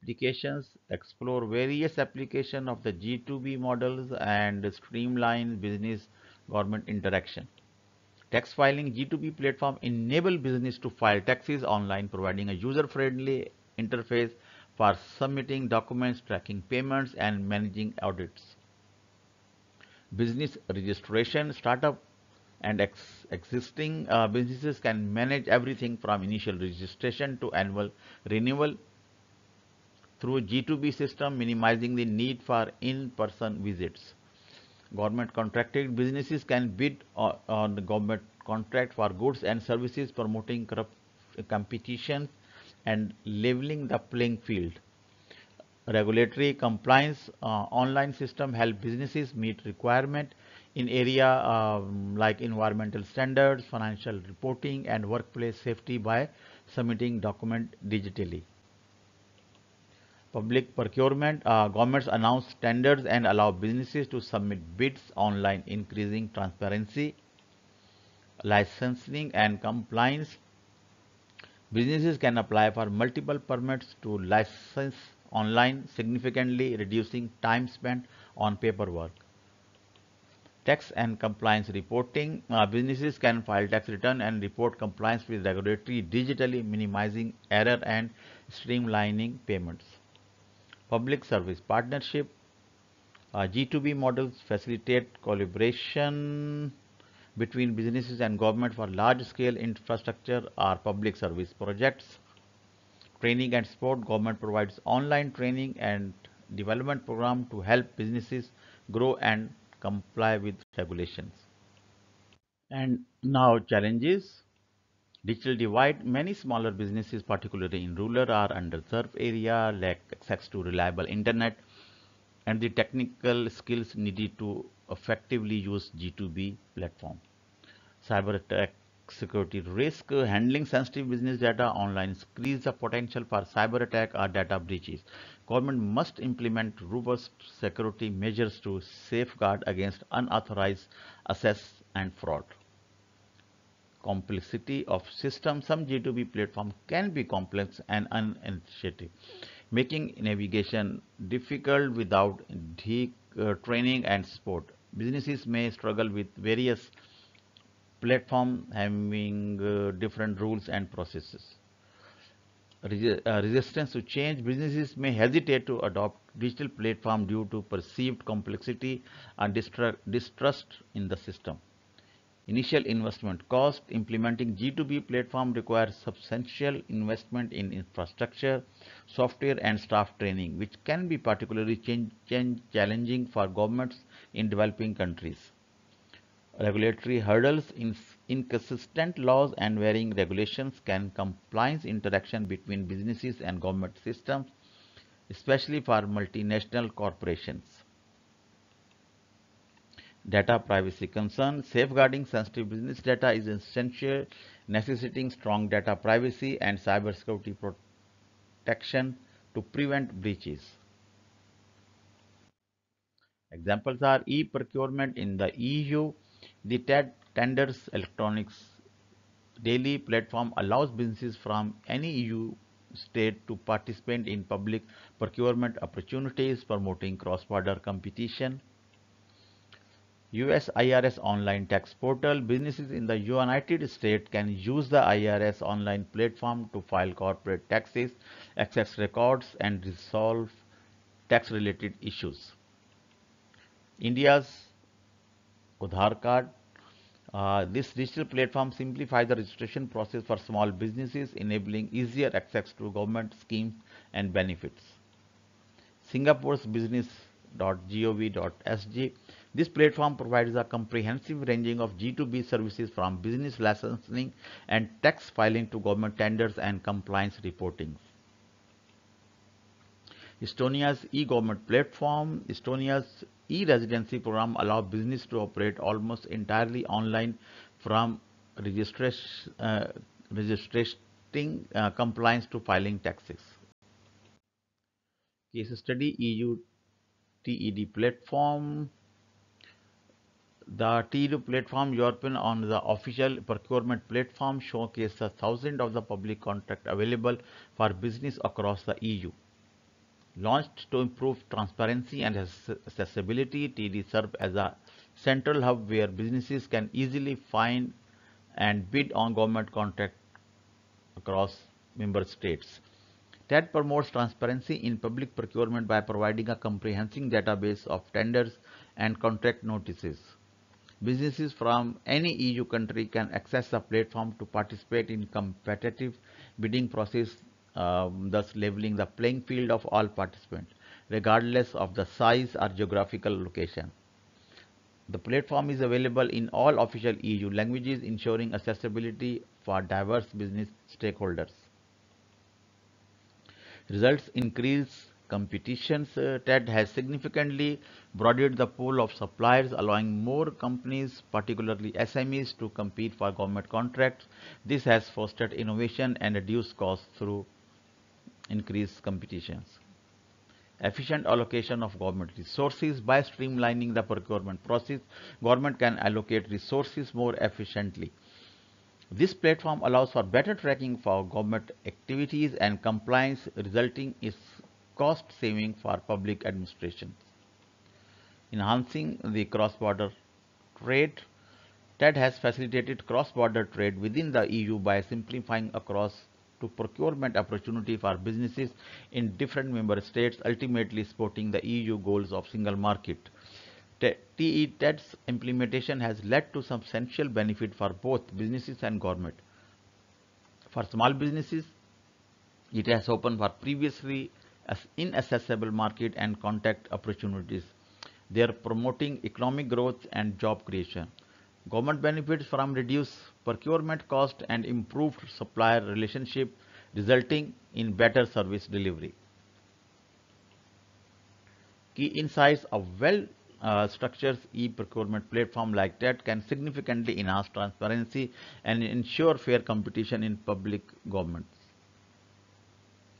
Applications explore various applications of the G2B models and streamline business government interaction. Tax filing G2B platform enable business to file taxes online, providing a user-friendly interface for submitting documents, tracking payments, and managing audits. Business registration, startup and ex existing uh, businesses can manage everything from initial registration to annual renewal through G2B system, minimizing the need for in-person visits. Government contracted businesses can bid on the government contract for goods and services promoting competition and leveling the playing field. Regulatory compliance uh, online system help businesses meet requirement in area um, like environmental standards financial reporting and workplace safety by submitting document digitally public procurement, uh, governments announce standards and allow businesses to submit bids online, increasing transparency, licensing and compliance. Businesses can apply for multiple permits to license online, significantly reducing time spent on paperwork. Tax and compliance reporting. Uh, businesses can file tax return and report compliance with regulatory digitally, minimizing error and streamlining payments public service partnership. Uh, G2B models facilitate collaboration between businesses and government for large-scale infrastructure or public service projects. Training and support. Government provides online training and development program to help businesses grow and comply with regulations. And now challenges. Digital divide, many smaller businesses, particularly in rural or underserved area, lack access to reliable internet and the technical skills needed to effectively use G2B platform. Cyber attack security risk, handling sensitive business data online increase the potential for cyber attack or data breaches. Government must implement robust security measures to safeguard against unauthorized access and fraud complexity of system, some G2B platform can be complex and unintuitive, making navigation difficult without deep uh, training and support. Businesses may struggle with various platforms having uh, different rules and processes. Uh, resistance to change, businesses may hesitate to adopt digital platform due to perceived complexity and distrust in the system. Initial investment cost implementing G2B platform requires substantial investment in infrastructure, software and staff training which can be particularly challenging for governments in developing countries. Regulatory hurdles, inconsistent laws and varying regulations can compliance interaction between businesses and government systems, especially for multinational corporations. Data privacy concern. Safeguarding sensitive business data is essential, necessitating strong data privacy and cybersecurity protection to prevent breaches. Examples are e-procurement in the EU. The TED tenders electronics daily platform allows businesses from any EU state to participate in public procurement opportunities, promoting cross-border competition. US IRS online tax portal. Businesses in the United States can use the IRS online platform to file corporate taxes, access records, and resolve tax related issues. India's Aadhaar card. Uh, this digital platform simplifies the registration process for small businesses, enabling easier access to government schemes and benefits. Singapore's business.gov.sg this platform provides a comprehensive ranging of G2B services from business licensing and tax filing to government tenders and compliance reporting. Estonia's e-government platform, Estonia's e-residency program allows business to operate almost entirely online from registration, uh, registering uh, compliance to filing taxes. Case study EU TED platform. The TED platform European on the official procurement platform showcases thousands of the public contract available for business across the EU. Launched to improve transparency and accessibility, TED serves as a central hub where businesses can easily find and bid on government contracts across member states. TED promotes transparency in public procurement by providing a comprehensive database of tenders and contract notices. Businesses from any EU country can access the platform to participate in competitive bidding process, um, thus leveling the playing field of all participants, regardless of the size or geographical location. The platform is available in all official EU languages, ensuring accessibility for diverse business stakeholders. Results increase competitions. Uh, TED has significantly broadened the pool of suppliers, allowing more companies, particularly SMEs, to compete for government contracts. This has fostered innovation and reduced costs through increased competitions. Efficient allocation of government resources by streamlining the procurement process, government can allocate resources more efficiently. This platform allows for better tracking for government activities and compliance resulting in cost saving for public administration. Enhancing the cross-border trade. TED has facilitated cross-border trade within the EU by simplifying across to procurement opportunity for businesses in different member states, ultimately supporting the EU goals of single market. TED's implementation has led to substantial benefit for both businesses and government. For small businesses, it has opened for previously inaccessible market and contact opportunities. They are promoting economic growth and job creation. Government benefits from reduced procurement cost and improved supplier relationship resulting in better service delivery. Key insights of well uh, e-procurement platform like that can significantly enhance transparency and ensure fair competition in public government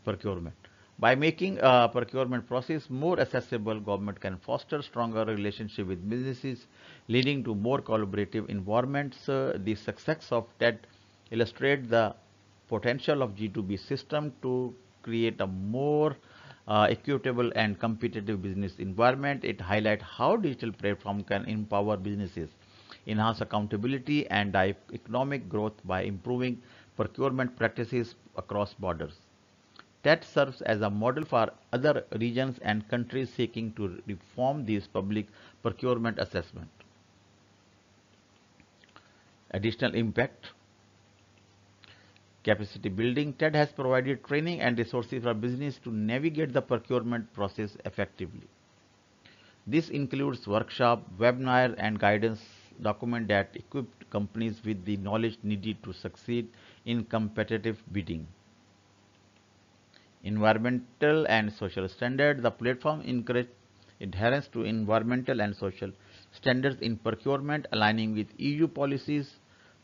procurement. By making a procurement process more accessible, government can foster stronger relationship with businesses, leading to more collaborative environments. Uh, the success of TED illustrate the potential of G2B system to create a more uh, equitable and competitive business environment. It highlights how digital platform can empower businesses, enhance accountability and economic growth by improving procurement practices across borders. TED serves as a model for other regions and countries seeking to reform these public procurement assessment. Additional impact capacity building, TED has provided training and resources for business to navigate the procurement process effectively. This includes workshop, webinar and guidance document that equip companies with the knowledge needed to succeed in competitive bidding. Environmental and social standards. The platform encourages adherence to environmental and social standards in procurement aligning with EU policies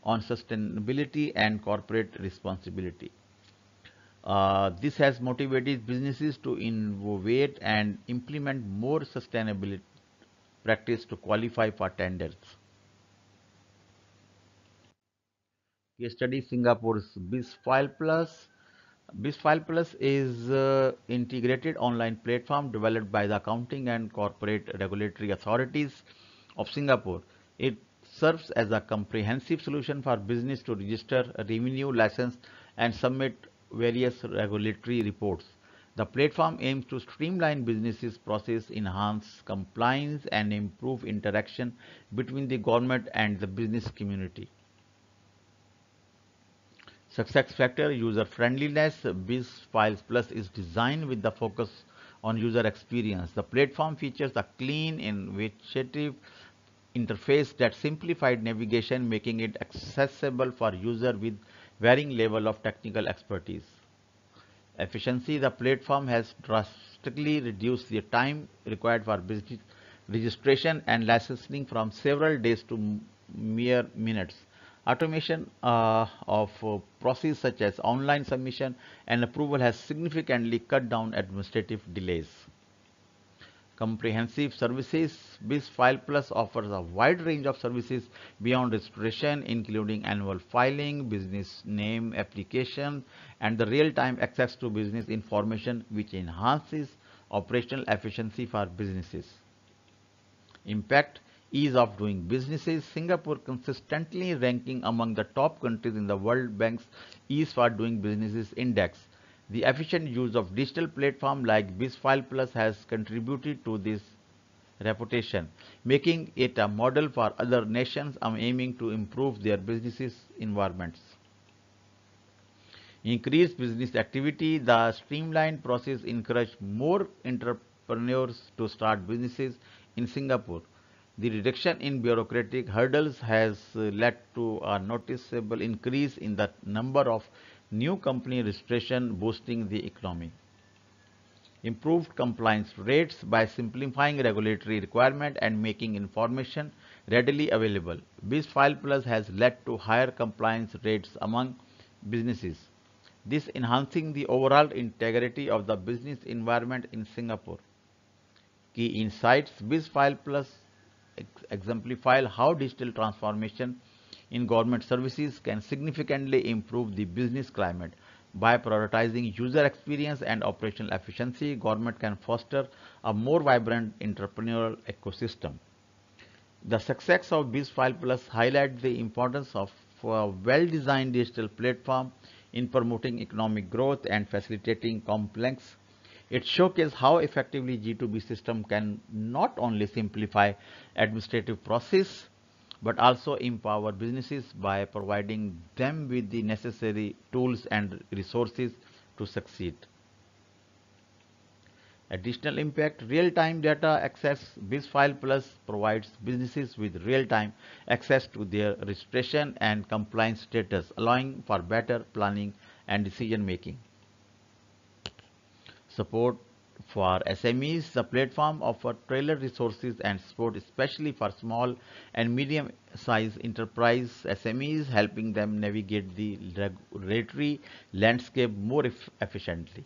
on sustainability and corporate responsibility. Uh, this has motivated businesses to innovate and implement more sustainability practice to qualify for tenders. Case study Singapore's BizFile Plus. BizFile Plus is uh, integrated online platform developed by the accounting and corporate regulatory authorities of Singapore. It serves as a comprehensive solution for business to register revenue license and submit various regulatory reports. The platform aims to streamline businesses process, enhance compliance and improve interaction between the government and the business community. Success factor user friendliness BizFiles Plus is designed with the focus on user experience. The platform features a clean, intuitive interface that simplified navigation making it accessible for user with varying level of technical expertise. Efficiency The platform has drastically reduced the time required for business registration and licensing from several days to mere minutes. Automation uh, of uh, processes such as online submission and approval has significantly cut down administrative delays. Comprehensive services, BizFile Plus offers a wide range of services beyond registration including annual filing, business name application and the real-time access to business information which enhances operational efficiency for businesses. Impact ease of doing businesses, Singapore consistently ranking among the top countries in the World Bank's Ease for Doing Businesses Index. The efficient use of digital platform like BizFile Plus has contributed to this reputation, making it a model for other nations aiming to improve their businesses environments. Increased business activity, the streamlined process encouraged more entrepreneurs to start businesses in Singapore. The reduction in bureaucratic hurdles has led to a noticeable increase in the number of new company registration boosting the economy. Improved compliance rates by simplifying regulatory requirement and making information readily available. BizFile Plus has led to higher compliance rates among businesses. This enhancing the overall integrity of the business environment in Singapore. Key insights BizFile Plus exemplify how digital transformation in government services can significantly improve the business climate. By prioritizing user experience and operational efficiency, government can foster a more vibrant entrepreneurial ecosystem. The success of BizFile Plus highlights the importance of a well-designed digital platform in promoting economic growth and facilitating complex it showcases how effectively G2B system can not only simplify administrative process but also empower businesses by providing them with the necessary tools and resources to succeed. Additional impact, real-time data access, BizFile Plus provides businesses with real-time access to their registration and compliance status, allowing for better planning and decision making support for SMEs, the platform offers tailored resources and support especially for small and medium-sized enterprise SMEs, helping them navigate the regulatory landscape more efficiently.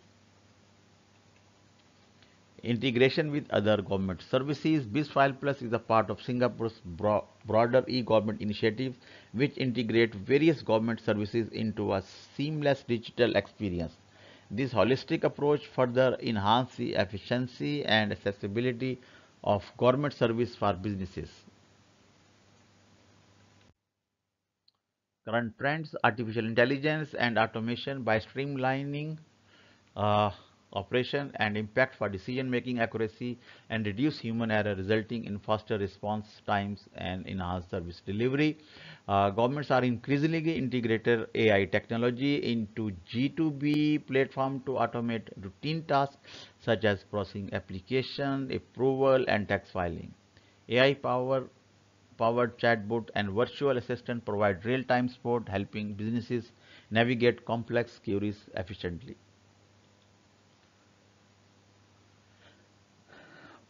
Integration with other government services, BizFile Plus is a part of Singapore's bro broader e-government initiative which integrate various government services into a seamless digital experience. This holistic approach further enhances the efficiency and accessibility of government service for businesses. Current trends, artificial intelligence and automation by streamlining uh, operation and impact for decision making accuracy and reduce human error resulting in faster response times and enhanced service delivery. Uh, governments are increasingly integrated AI technology into G2B platform to automate routine tasks such as processing application, approval and tax filing. AI power powered chatbot and virtual assistant provide real-time support helping businesses navigate complex queries efficiently.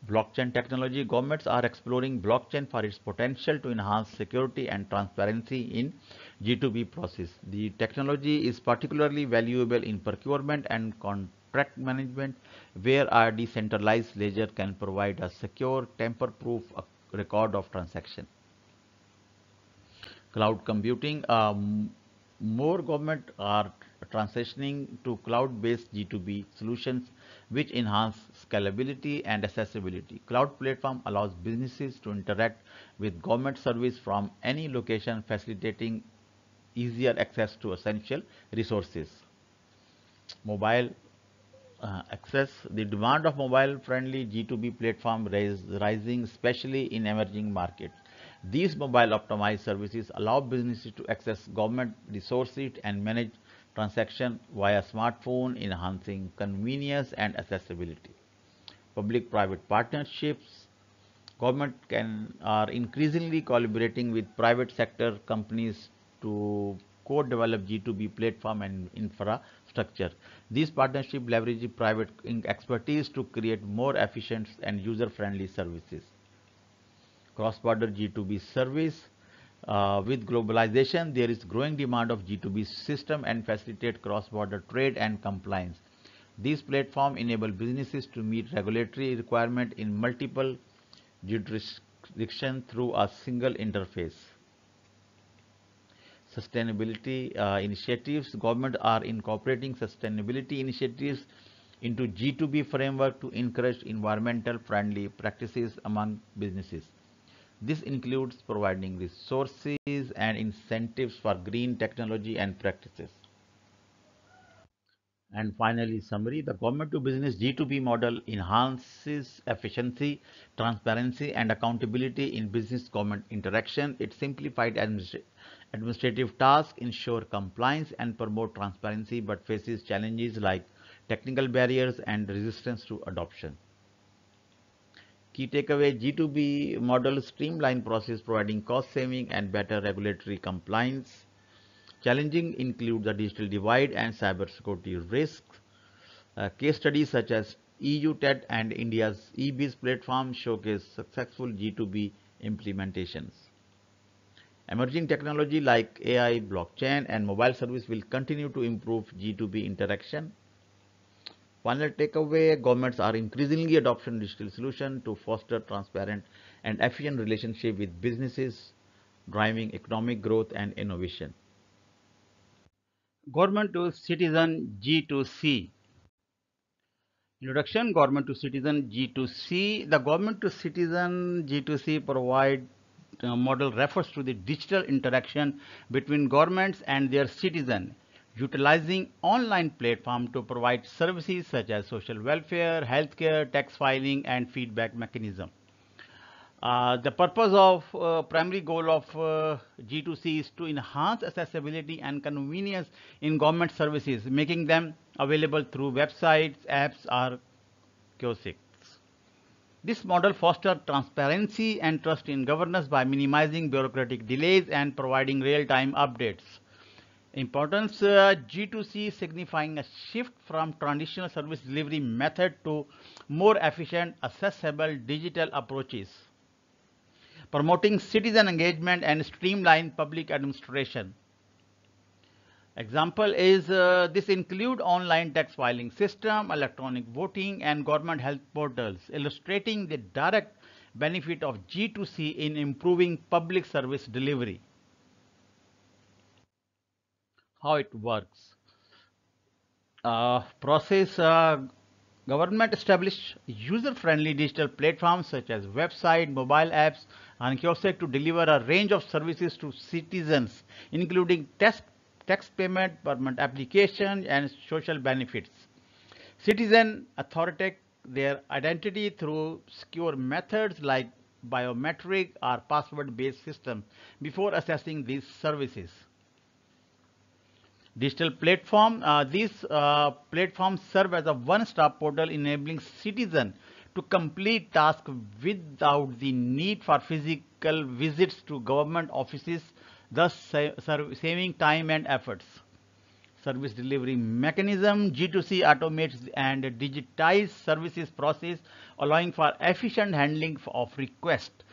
Blockchain technology, governments are exploring blockchain for its potential to enhance security and transparency in G2B process. The technology is particularly valuable in procurement and contract management where a decentralized ledger can provide a secure, tamper-proof record of transaction. Cloud computing, um, more government are transitioning to cloud-based G2B solutions which enhance scalability and accessibility. Cloud platform allows businesses to interact with government service from any location facilitating easier access to essential resources. Mobile uh, access, the demand of mobile friendly G2B platform is rising especially in emerging markets. These mobile optimized services allow businesses to access government resources and manage transaction via smartphone enhancing convenience and accessibility. Public-private partnerships, government can are increasingly collaborating with private sector companies to co-develop G2B platform and infrastructure. These partnerships leverage private expertise to create more efficient and user-friendly services. Cross-border G2B service Uh, with globalization, there is growing demand of G2B system and facilitate cross-border trade and compliance. These platforms enable businesses to meet regulatory requirement in multiple jurisdictions through a single interface. Sustainability uh, initiatives. Government are incorporating sustainability initiatives into G2B framework to encourage environmental friendly practices among businesses. This includes providing resources and incentives for green technology and practices. And finally, summary, the government to business G2B model enhances efficiency, transparency and accountability in business government interaction. It simplified administrative tasks, ensure compliance and promote transparency but faces challenges like technical barriers and resistance to adoption. Key takeaway G2B model streamline process providing cost saving and better regulatory compliance. Challenging include the digital divide and cybersecurity risks. Uh, case studies such as EU TED and India's eBiz platform showcase successful G2B implementations. Emerging technology like AI, blockchain and mobile service will continue to improve G2B interaction Final takeaway, governments are increasingly adopting digital solutions to foster transparent and efficient relationship with businesses, driving economic growth and innovation. Government to citizen G2C. Introduction Government to citizen G2C. The government to citizen G2C provide uh, model refers to the digital interaction between governments and their citizen utilizing online platform to provide services such as social welfare, healthcare, tax filing, and feedback mechanism. Uh, the purpose of uh, primary goal of uh, G2C is to enhance accessibility and convenience in government services, making them available through websites, apps, or kiosks. This model fosters transparency and trust in governance by minimizing bureaucratic delays and providing real-time updates. Importance uh, G2C signifying a shift from traditional service delivery method to more efficient, accessible digital approaches. Promoting citizen engagement and streamline public administration. Example is uh, this include online tax filing system, electronic voting and government health portals illustrating the direct benefit of G2C in improving public service delivery how it works. Uh, process uh, government established user-friendly digital platforms such as website, mobile apps, and kiosk to deliver a range of services to citizens, including tax, tax payment, permit application, and social benefits. Citizen authenticate their identity through secure methods like biometric or password-based system before accessing these services digital platform. Uh, these uh, platforms serve as a one-stop portal enabling citizens to complete tasks without the need for physical visits to government offices, thus saving time and efforts. Service delivery mechanism G2C automates and digitize services process allowing for efficient handling of requests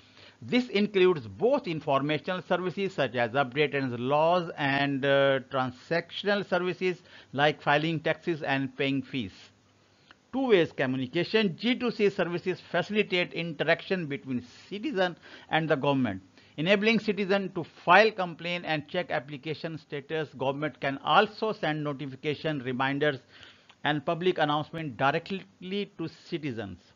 this includes both informational services such as update and laws and uh, transactional services like filing taxes and paying fees. Two ways communication G2C services facilitate interaction between citizen and the government. Enabling citizen to file complaint and check application status, government can also send notification reminders and public announcement directly to citizens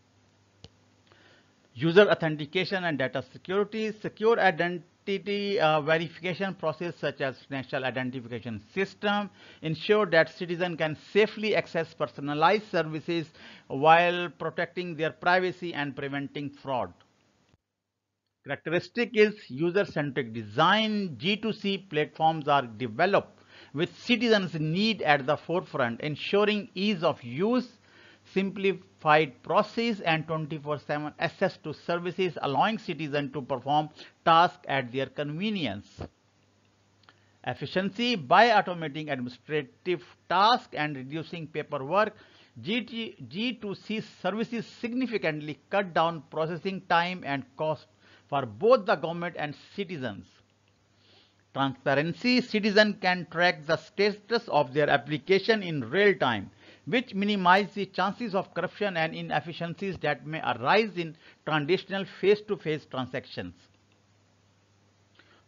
user authentication and data security, secure identity uh, verification process such as national identification system, ensure that citizen can safely access personalized services while protecting their privacy and preventing fraud. Characteristic is user-centric design. G2C platforms are developed with citizens' need at the forefront, ensuring ease of use, simplified process and 24-7 access to services allowing citizens to perform tasks at their convenience. Efficiency by automating administrative tasks and reducing paperwork, GT, G2C services significantly cut down processing time and cost for both the government and citizens. transparency, citizen can track the status of their application in real time, which minimize the chances of corruption and inefficiencies that may arise in traditional face-to-face -face transactions.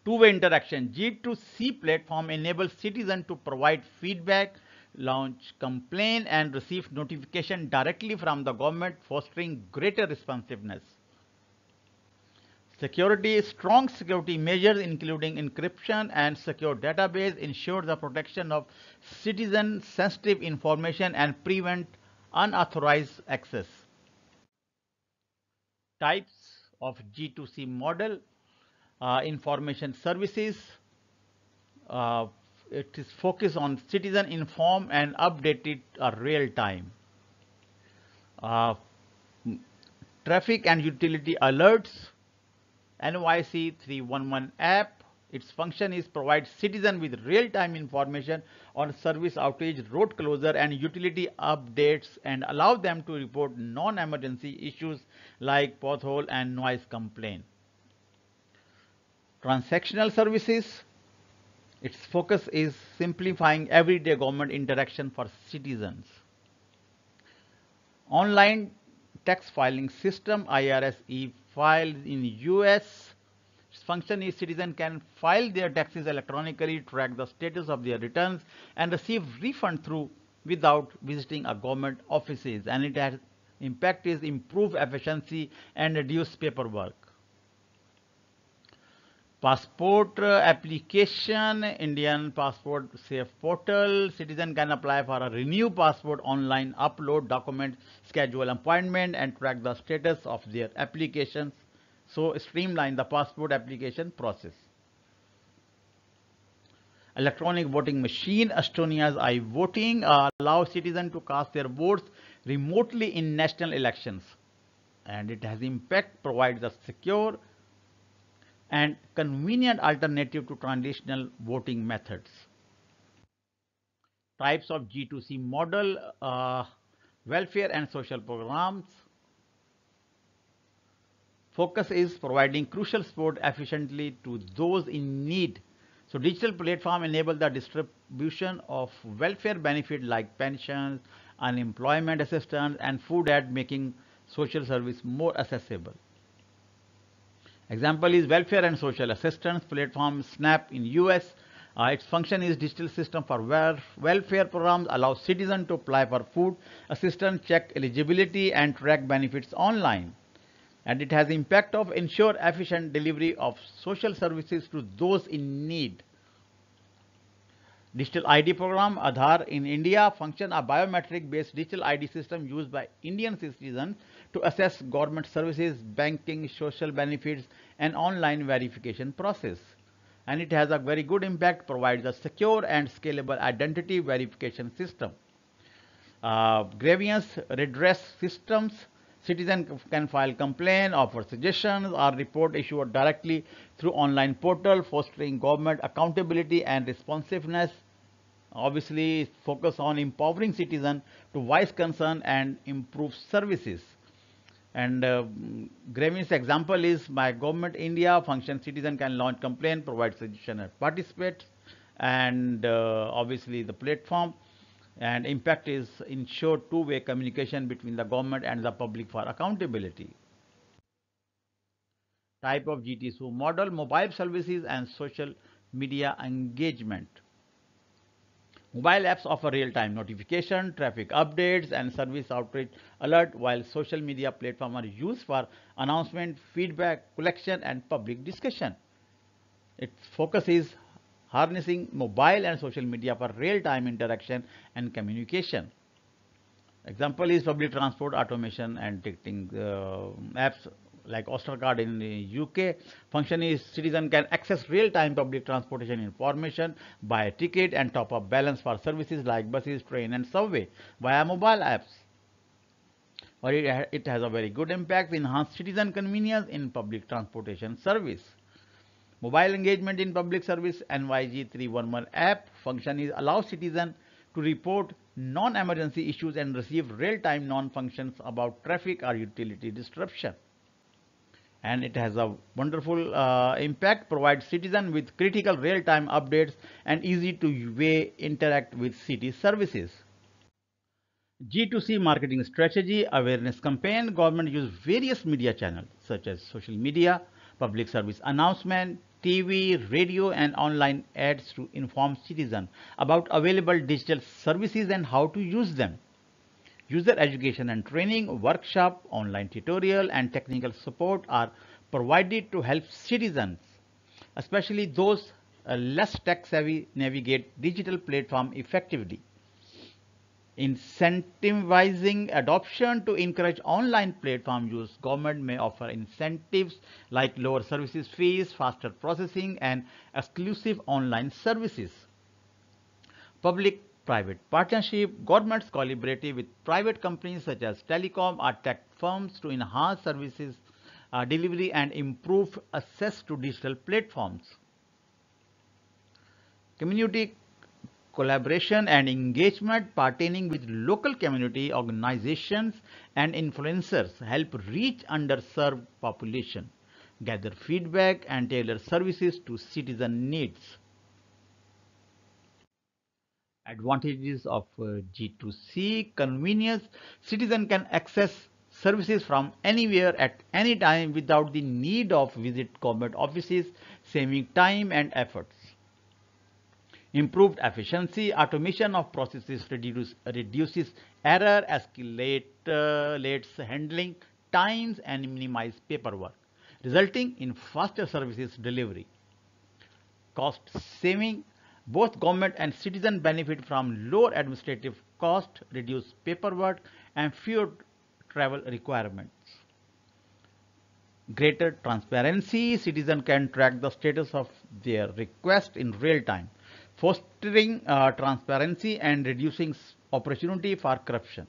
Two-way interaction. G2C platform enables citizens to provide feedback, launch complaint and receive notification directly from the government, fostering greater responsiveness. Security, strong security measures including encryption and secure database ensure the protection of citizen sensitive information and prevent unauthorized access. Types of G2C model, uh, information services, uh, it is focused on citizen inform and updated uh, real time. Uh, traffic and utility alerts, NYC 311 app. Its function is provide citizen with real-time information on service outage, road closure and utility updates and allow them to report non-emergency issues like pothole and noise complaint. Transactional services. Its focus is simplifying everyday government interaction for citizens. Online tax filing system IRS e-file in US. Function is citizen can file their taxes electronically, track the status of their returns and receive refund through without visiting a government offices and it has impact is improve efficiency and reduce paperwork. Passport uh, application, Indian Passport Seva Portal. Citizen can apply for a renew passport online, upload document, schedule appointment and track the status of their applications. So streamline the passport application process. Electronic voting machine, Estonia's iVoting uh, allows citizens to cast their votes remotely in national elections. And it has impact, provides a secure, and convenient alternative to traditional voting methods. Types of G2C model, uh, welfare and social programs. Focus is providing crucial support efficiently to those in need. So digital platform enable the distribution of welfare benefit like pensions, unemployment assistance and food aid making social service more accessible. Example is welfare and social assistance platform SNAP in US. Uh, its function is digital system for welfare programs allows citizens to apply for food assistance, check eligibility and track benefits online. And it has impact of ensure efficient delivery of social services to those in need. Digital ID program Aadhaar in India function a biometric based digital ID system used by Indian citizens to assess government services, banking, social benefits, and online verification process. And it has a very good impact, provides a secure and scalable identity verification system. Uh, grievance redress systems, citizen can file complaint, offer suggestions, or report issued directly through online portal, fostering government accountability and responsiveness. Obviously, focus on empowering citizen to voice concern and improve services. And uh, grievance example is my government India function citizen can launch complaint, provide suggestion and participate. And uh, obviously the platform and impact is ensure two-way communication between the government and the public for accountability. Type of GTSO model, mobile services and social media engagement. Mobile apps offer real-time notification, traffic updates, and service outreach alert, while social media platforms are used for announcement, feedback, collection, and public discussion. Its focus is harnessing mobile and social media for real-time interaction and communication. Example is public transport automation and ticketing uh, apps like Oystercard in the UK. Function is citizen can access real-time public transportation information, buy a ticket and top up balance for services like buses, train and subway via mobile apps. Or it, it has a very good impact, enhance citizen convenience in public transportation service. Mobile engagement in public service NYC 311 app function is allow citizen to report non-emergency issues and receive real-time non-functions about traffic or utility disruption and it has a wonderful uh, impact provides citizen with critical real-time updates and easy to way interact with city services. G2C marketing strategy awareness campaign government use various media channels such as social media public service announcement TV, radio and online ads to inform citizen about available digital services and how to use them User education and training, workshop, online tutorial and technical support are provided to help citizens, especially those uh, less tech savvy navigate digital platform effectively. Incentivizing adoption to encourage online platform use, government may offer incentives like lower services fees, faster processing and exclusive online services. Public private partnership, governments collaborative with private companies such as telecom or tech firms to enhance services uh, delivery and improve access to digital platforms. Community collaboration and engagement pertaining with local community organizations and influencers help reach underserved population, gather feedback and tailor services to citizen needs. Advantages of uh, G2C convenience. Citizen can access services from anywhere at any time without the need of visit government offices, saving time and efforts. Improved efficiency, automation of processes reduce, reduces error, escalates handling times and minimize paperwork, resulting in faster services delivery. Cost saving, both government and citizen benefit from lower administrative cost, reduced paperwork and fewer travel requirements. Greater transparency, citizen can track the status of their request in real time, fostering uh, transparency and reducing opportunity for corruption.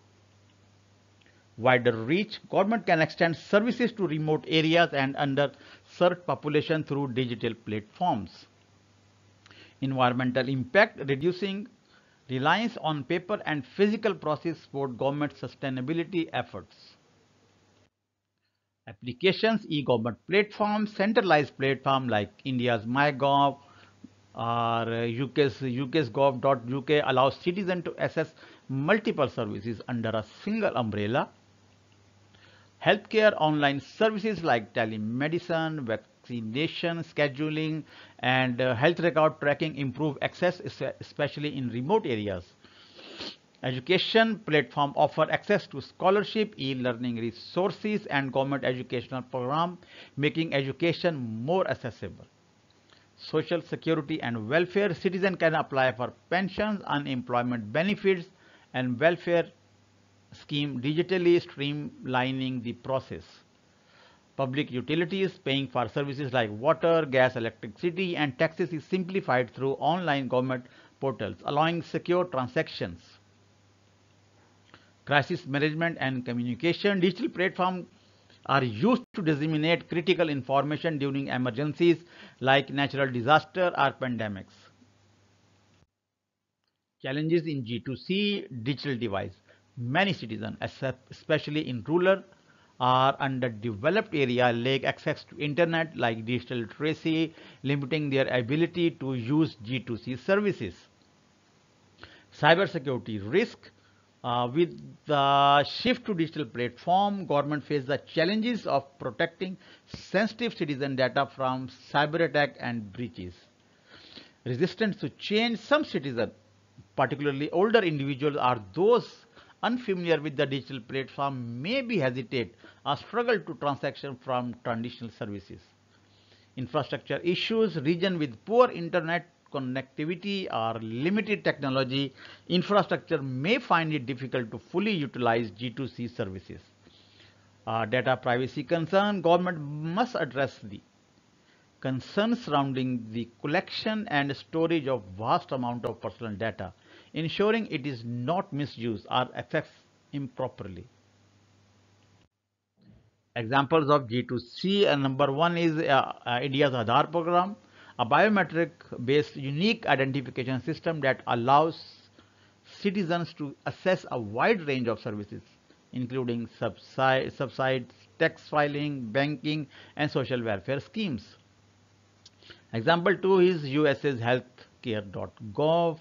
Wider reach, government can extend services to remote areas and underserved population through digital platforms environmental impact, reducing reliance on paper and physical process support government sustainability efforts. Applications, e-government platforms, centralized platform like India's MyGov or UK's, UK's gov.uk allows citizens to access multiple services under a single umbrella. Healthcare online services like telemedicine, vaccination, scheduling, and uh, health record tracking improve access, especially in remote areas. Education platform offer access to scholarship, e-learning resources, and government educational program, making education more accessible. Social security and welfare, citizen can apply for pensions, unemployment benefits, and welfare scheme digitally streamlining the process public utilities paying for services like water, gas, electricity and taxes is simplified through online government portals, allowing secure transactions. Crisis management and communication, digital platforms are used to disseminate critical information during emergencies like natural disaster or pandemics. Challenges in G2C digital device. Many citizens, especially in rural are underdeveloped area lack access to internet like digital literacy, limiting their ability to use G2C services. Cybersecurity risk. Uh, with the shift to digital platform, government face the challenges of protecting sensitive citizen data from cyber attack and breaches. Resistance to change, some citizens, particularly older individuals, are those unfamiliar with the digital platform may be hesitate or struggle to transaction from traditional services. Infrastructure issues, region with poor internet connectivity or limited technology infrastructure may find it difficult to fully utilize G2C services. Uh, data privacy concern, government must address the concerns surrounding the collection and storage of vast amount of personal data ensuring it is not misused or accessed improperly. Examples of G2C, uh, number one is uh, uh, India's Aadhaar program, a biometric-based unique identification system that allows citizens to access a wide range of services, including subsides, tax filing, banking, and social welfare schemes. Example 2 is USA's healthcare.gov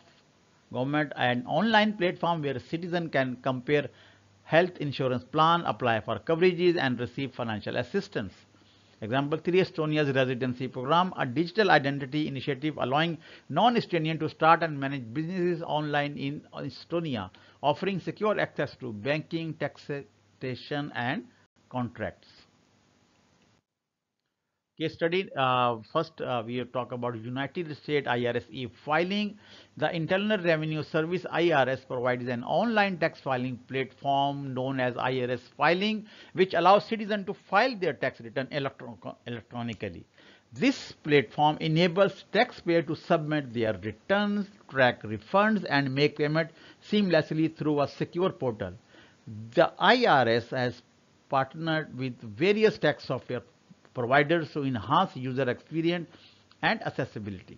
government an online platform where citizen can compare health insurance plan, apply for coverages and receive financial assistance. Example 3 Estonia's residency program, a digital identity initiative allowing non-Estonian to start and manage businesses online in Estonia, offering secure access to banking, taxation and contracts case study. Uh, first, uh, we talk about United States IRS e-filing. The Internal Revenue Service IRS provides an online tax filing platform known as IRS filing, which allows citizens to file their tax return electron electronically. This platform enables taxpayers to submit their returns, track refunds, and make payment seamlessly through a secure portal. The IRS has partnered with various tax software providers to enhance user experience and accessibility.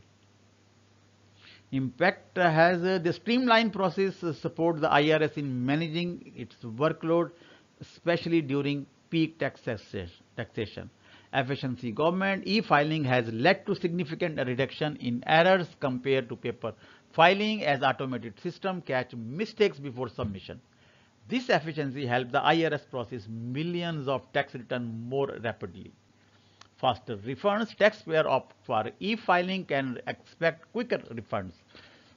Impact has uh, the streamlined process support the IRS in managing its workload, especially during peak taxation. Efficiency government e-filing has led to significant reduction in errors compared to paper filing as automated system catch mistakes before submission. This efficiency helps the IRS process millions of tax returns more rapidly faster refunds. Taxpayer opt for e-filing can expect quicker refunds,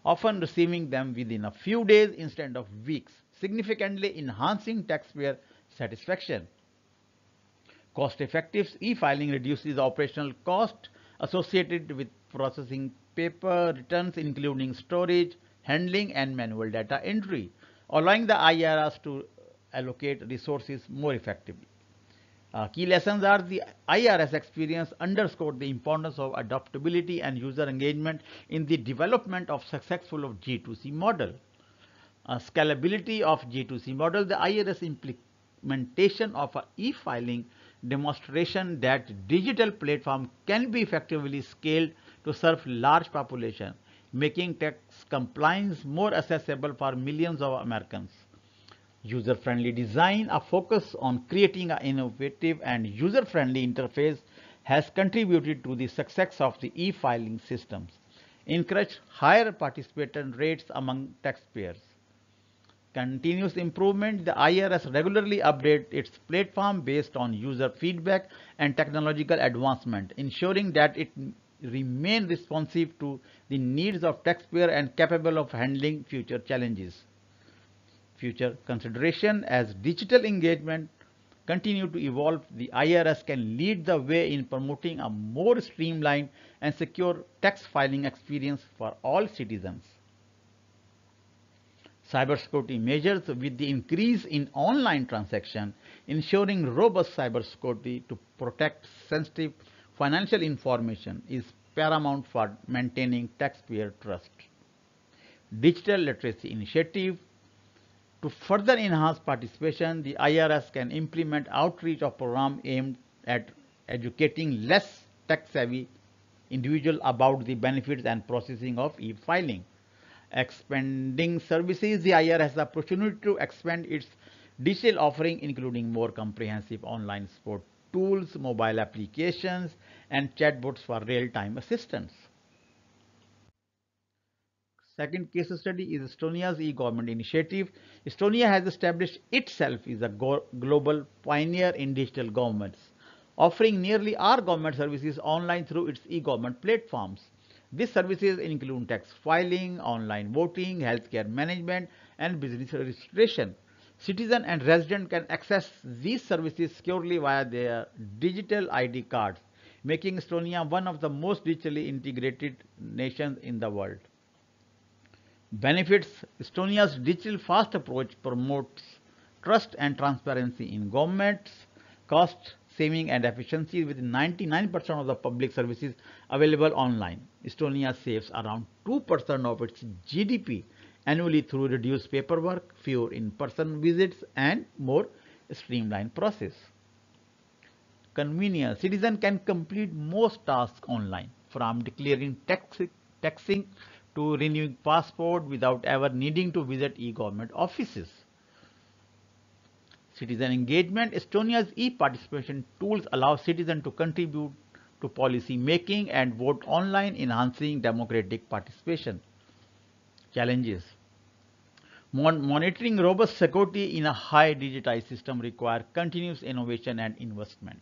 often receiving them within a few days instead of weeks, significantly enhancing taxpayer satisfaction. Cost-effective e-filing reduces operational cost associated with processing paper returns including storage, handling and manual data entry, allowing the IRS to allocate resources more effectively. Uh, key lessons are the IRS experience underscored the importance of adaptability and user engagement in the development of successful of G2C model. Uh, scalability of G2C model, the IRS implementation of e-filing demonstration that digital platform can be effectively scaled to serve large population, making tax compliance more accessible for millions of Americans user-friendly design, a focus on creating an innovative and user-friendly interface has contributed to the success of the e-filing systems, encouraged higher participation rates among taxpayers. Continuous improvement, the IRS regularly updates its platform based on user feedback and technological advancement, ensuring that it remains responsive to the needs of taxpayer and capable of handling future challenges future consideration as digital engagement continue to evolve, the IRS can lead the way in promoting a more streamlined and secure tax filing experience for all citizens. Cybersecurity measures with the increase in online transaction, ensuring robust cybersecurity to protect sensitive financial information is paramount for maintaining taxpayer trust. Digital literacy initiative to further enhance participation, the IRS can implement outreach of program aimed at educating less tech-savvy individuals about the benefits and processing of e-filing. Expanding services, the IRS has the opportunity to expand its digital offering including more comprehensive online support tools, mobile applications, and chatbots for real-time assistance. Second case study is Estonia's e-government initiative. Estonia has established itself as a global pioneer in digital governments, offering nearly all government services online through its e-government platforms. These services include tax filing, online voting, healthcare management, and business registration. Citizen and resident can access these services securely via their digital ID cards, making Estonia one of the most digitally integrated nations in the world. Benefits Estonia's digital fast approach promotes trust and transparency in governments, cost saving and efficiency with 99% of the public services available online. Estonia saves around 2% of its GDP annually through reduced paperwork, fewer in-person visits and more streamlined process. Convenience. Citizen can complete most tasks online from declaring tax, taxing to renewing passport without ever needing to visit e-government offices. Citizen engagement, Estonia's e-participation tools allow citizens to contribute to policy making and vote online, enhancing democratic participation. Challenges Mon Monitoring robust security in a high digitized system require continuous innovation and investment.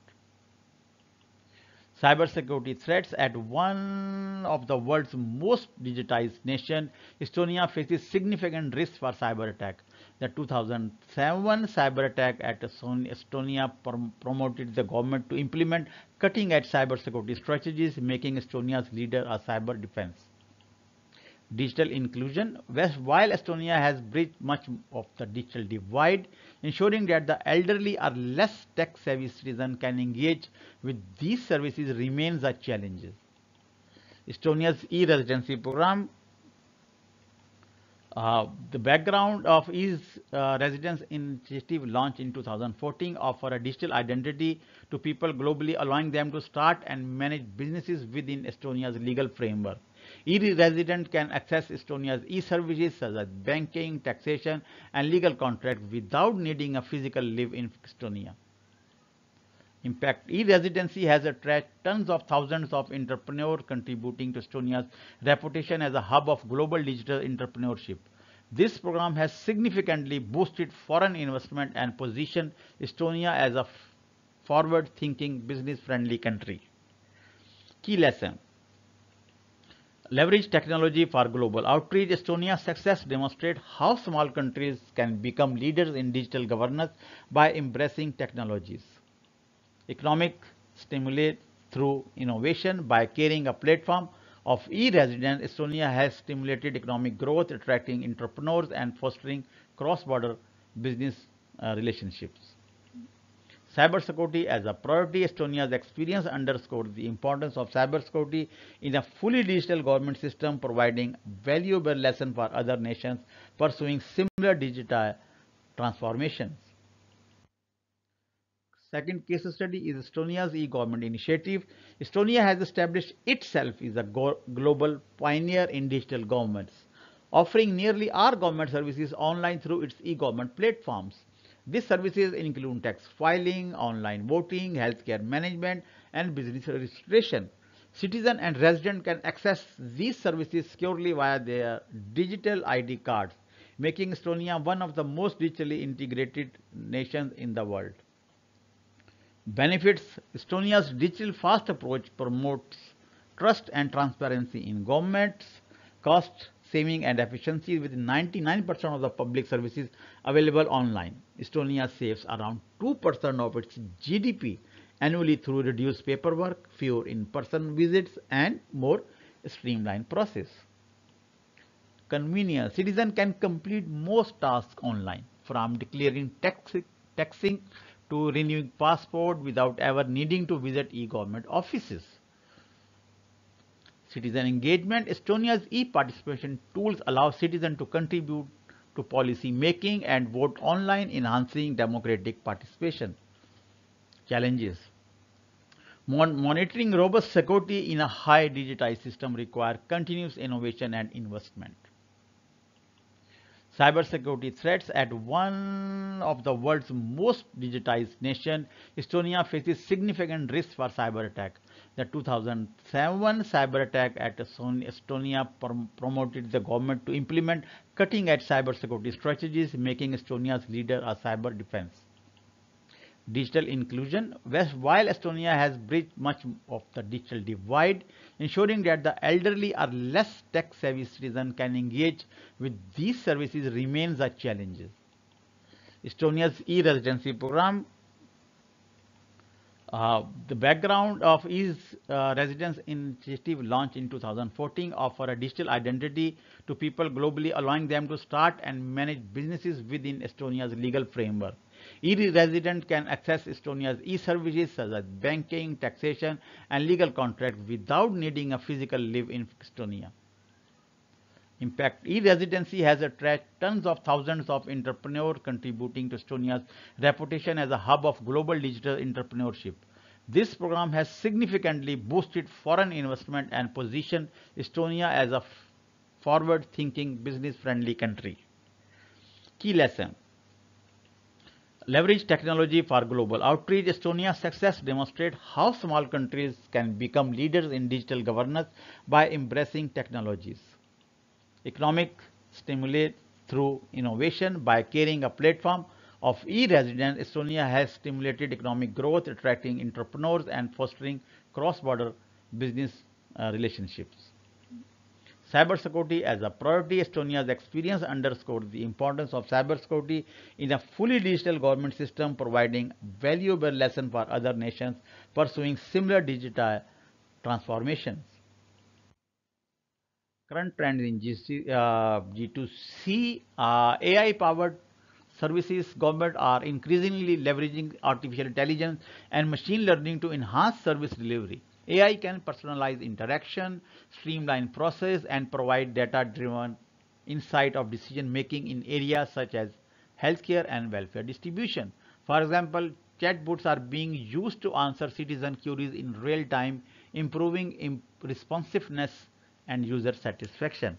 Cybersecurity threats at one of the world's most digitized nation, Estonia faces significant risks for cyber attack. The 2007 cyber attack at Estonia prom promoted the government to implement cutting-edge cybersecurity strategies, making Estonia's leader a cyber defense digital inclusion. While Estonia has bridged much of the digital divide, ensuring that the elderly or less tech-savvy citizens can engage with these services remains a challenge. Estonia's e-residency program uh, the background of e-residence uh, initiative launched in 2014 offer a digital identity to people globally allowing them to start and manage businesses within Estonia's legal framework. E-resident can access Estonia's e-services such as banking, taxation, and legal contracts without needing a physical live in Estonia. In fact, e-residency has attracted tons of thousands of entrepreneurs contributing to Estonia's reputation as a hub of global digital entrepreneurship. This program has significantly boosted foreign investment and positioned Estonia as a forward-thinking, business-friendly country. Key lesson Leverage technology for global outreach. Estonia's success demonstrates how small countries can become leaders in digital governance by embracing technologies. Economic stimulate through innovation by carrying a platform of e-residence, Estonia has stimulated economic growth, attracting entrepreneurs and fostering cross-border business uh, relationships. Cybersecurity as a priority, Estonia's experience underscores the importance of cybersecurity in a fully digital government system, providing valuable lesson for other nations pursuing similar digital transformations. Second case study is Estonia's e-government initiative. Estonia has established itself as a global pioneer in digital governments, offering nearly all government services online through its e-government platforms. These services include tax filing, online voting, healthcare management, and business registration. Citizen and resident can access these services securely via their digital ID cards, making Estonia one of the most digitally integrated nations in the world. Benefits Estonia's digital fast approach promotes trust and transparency in governments, cost saving and efficiency with 99% of the public services available online. Estonia saves around 2% of its GDP annually through reduced paperwork, fewer in-person visits and more streamlined process. Convenience. Citizen can complete most tasks online from declaring tax, taxing to renewing passport without ever needing to visit e-government offices. Citizen engagement, Estonia's e-participation tools allow citizens to contribute to policy making and vote online, enhancing democratic participation. Challenges Mon Monitoring robust security in a high digitized system require continuous innovation and investment. Cybersecurity threats at one of the world's most digitized nation, Estonia faces significant risks for cyber attack. The 2007 cyber attack at Estonia promoted the government to implement cutting-edge cybersecurity strategies, making Estonia's leader a cyber defense. Digital inclusion. While Estonia has bridged much of the digital divide, ensuring that the elderly or less tech-savvy citizens can engage with these services remains a challenge. Estonia's e-residency program uh, the background of e-residence uh, initiative launched in 2014 offer a digital identity to people globally allowing them to start and manage businesses within Estonia's legal framework. E-resident can access Estonia's e-services such as banking, taxation, and legal contracts without needing a physical live in Estonia. Impact e-residency has attracted tons of thousands of entrepreneurs contributing to Estonia's reputation as a hub of global digital entrepreneurship. This program has significantly boosted foreign investment and positioned Estonia as a forward-thinking, business-friendly country. Key lesson leverage technology for global outreach. Estonia's success demonstrates how small countries can become leaders in digital governance by embracing technologies. Economic stimulate through innovation by carrying a platform of e-residence, Estonia has stimulated economic growth, attracting entrepreneurs and fostering cross-border business uh, relationships. Cybersecurity as a priority, Estonia's experience underscores the importance of cybersecurity in a fully digital government system, providing valuable lesson for other nations pursuing similar digital transformations. Current trends in GC, uh, G2C, uh, AI-powered services government are increasingly leveraging artificial intelligence and machine learning to enhance service delivery. AI can personalize interaction, streamline process, and provide data-driven insight of decision making in areas such as healthcare and welfare distribution. For example, chatbots are being used to answer citizen queries in real time, improving imp responsiveness and user satisfaction.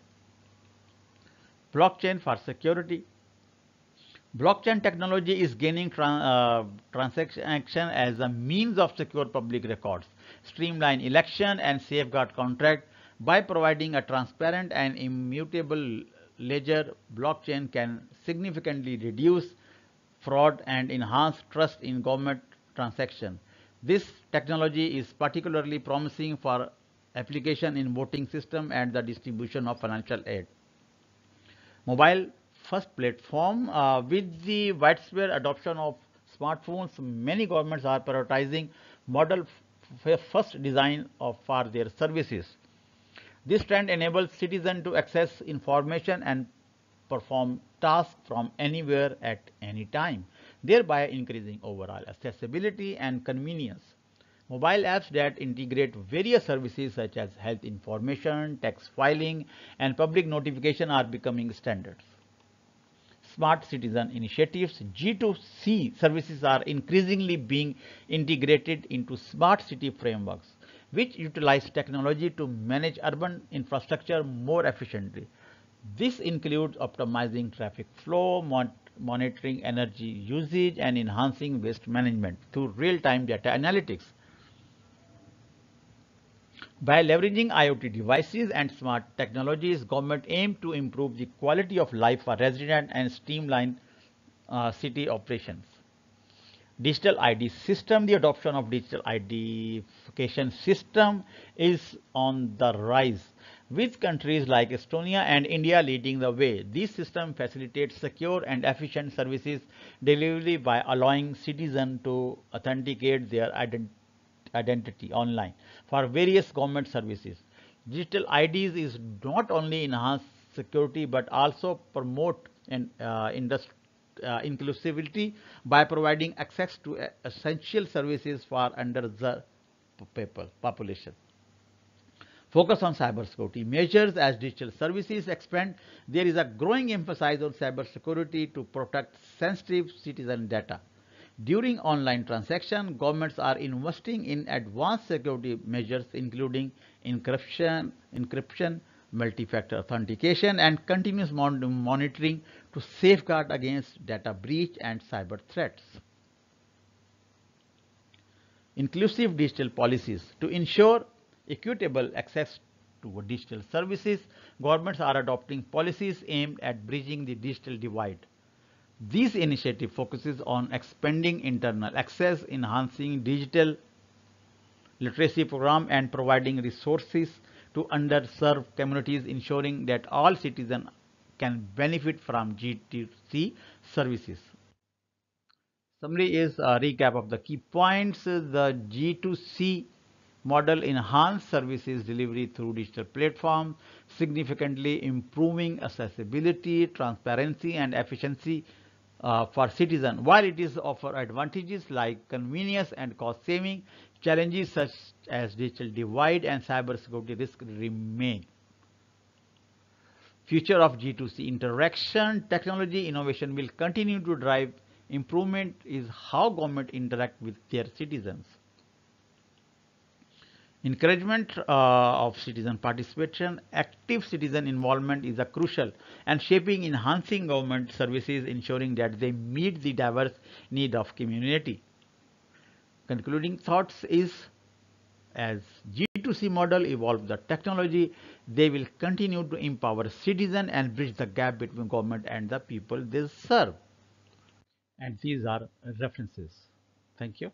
Blockchain for security. Blockchain technology is gaining uh, transaction as a means of secure public records streamline election and safeguard contract by providing a transparent and immutable ledger blockchain can significantly reduce fraud and enhance trust in government transaction. This technology is particularly promising for application in voting system and the distribution of financial aid. Mobile first platform uh, with the widespread adoption of smartphones many governments are prioritizing model first design of, for their services. This trend enables citizens to access information and perform tasks from anywhere at any time, thereby increasing overall accessibility and convenience. Mobile apps that integrate various services such as health information, tax filing, and public notification are becoming standards smart citizen initiatives, G2C services are increasingly being integrated into smart city frameworks, which utilize technology to manage urban infrastructure more efficiently. This includes optimizing traffic flow, mon monitoring energy usage, and enhancing waste management through real-time data analytics. By leveraging IoT devices and smart technologies, government aim to improve the quality of life for residents and streamline uh, city operations. Digital ID system, the adoption of digital identification system is on the rise with countries like Estonia and India leading the way. This system facilitates secure and efficient services delivery by allowing citizens to authenticate their identity identity online for various government services. Digital IDs is not only enhance security but also promote and uh, industry uh, inclusivity by providing access to uh, essential services for underserved people population. Focus on cybersecurity measures as digital services expand. There is a growing emphasis on cybersecurity to protect sensitive citizen data. During online transaction, governments are investing in advanced security measures including encryption, encryption, multi-factor authentication and continuous mon monitoring to safeguard against data breach and cyber threats. Inclusive digital policies to ensure equitable access to digital services, governments are adopting policies aimed at bridging the digital divide. This initiative focuses on expanding internal access, enhancing digital literacy program and providing resources to underserved communities, ensuring that all citizens can benefit from G2C services. Summary is a recap of the key points. The G2C model enhance services delivery through digital platform, significantly improving accessibility, transparency and efficiency uh, for citizen. While it is offer advantages like convenience and cost saving, challenges such as digital divide and cybersecurity risk remain. Future of G2C interaction, technology innovation will continue to drive improvement is how government interact with their citizens. Encouragement uh, of citizen participation, active citizen involvement is a crucial and shaping enhancing government services ensuring that they meet the diverse need of community. Concluding thoughts is as G2C model evolves the technology, they will continue to empower citizen and bridge the gap between government and the people they serve. And these are references. Thank you.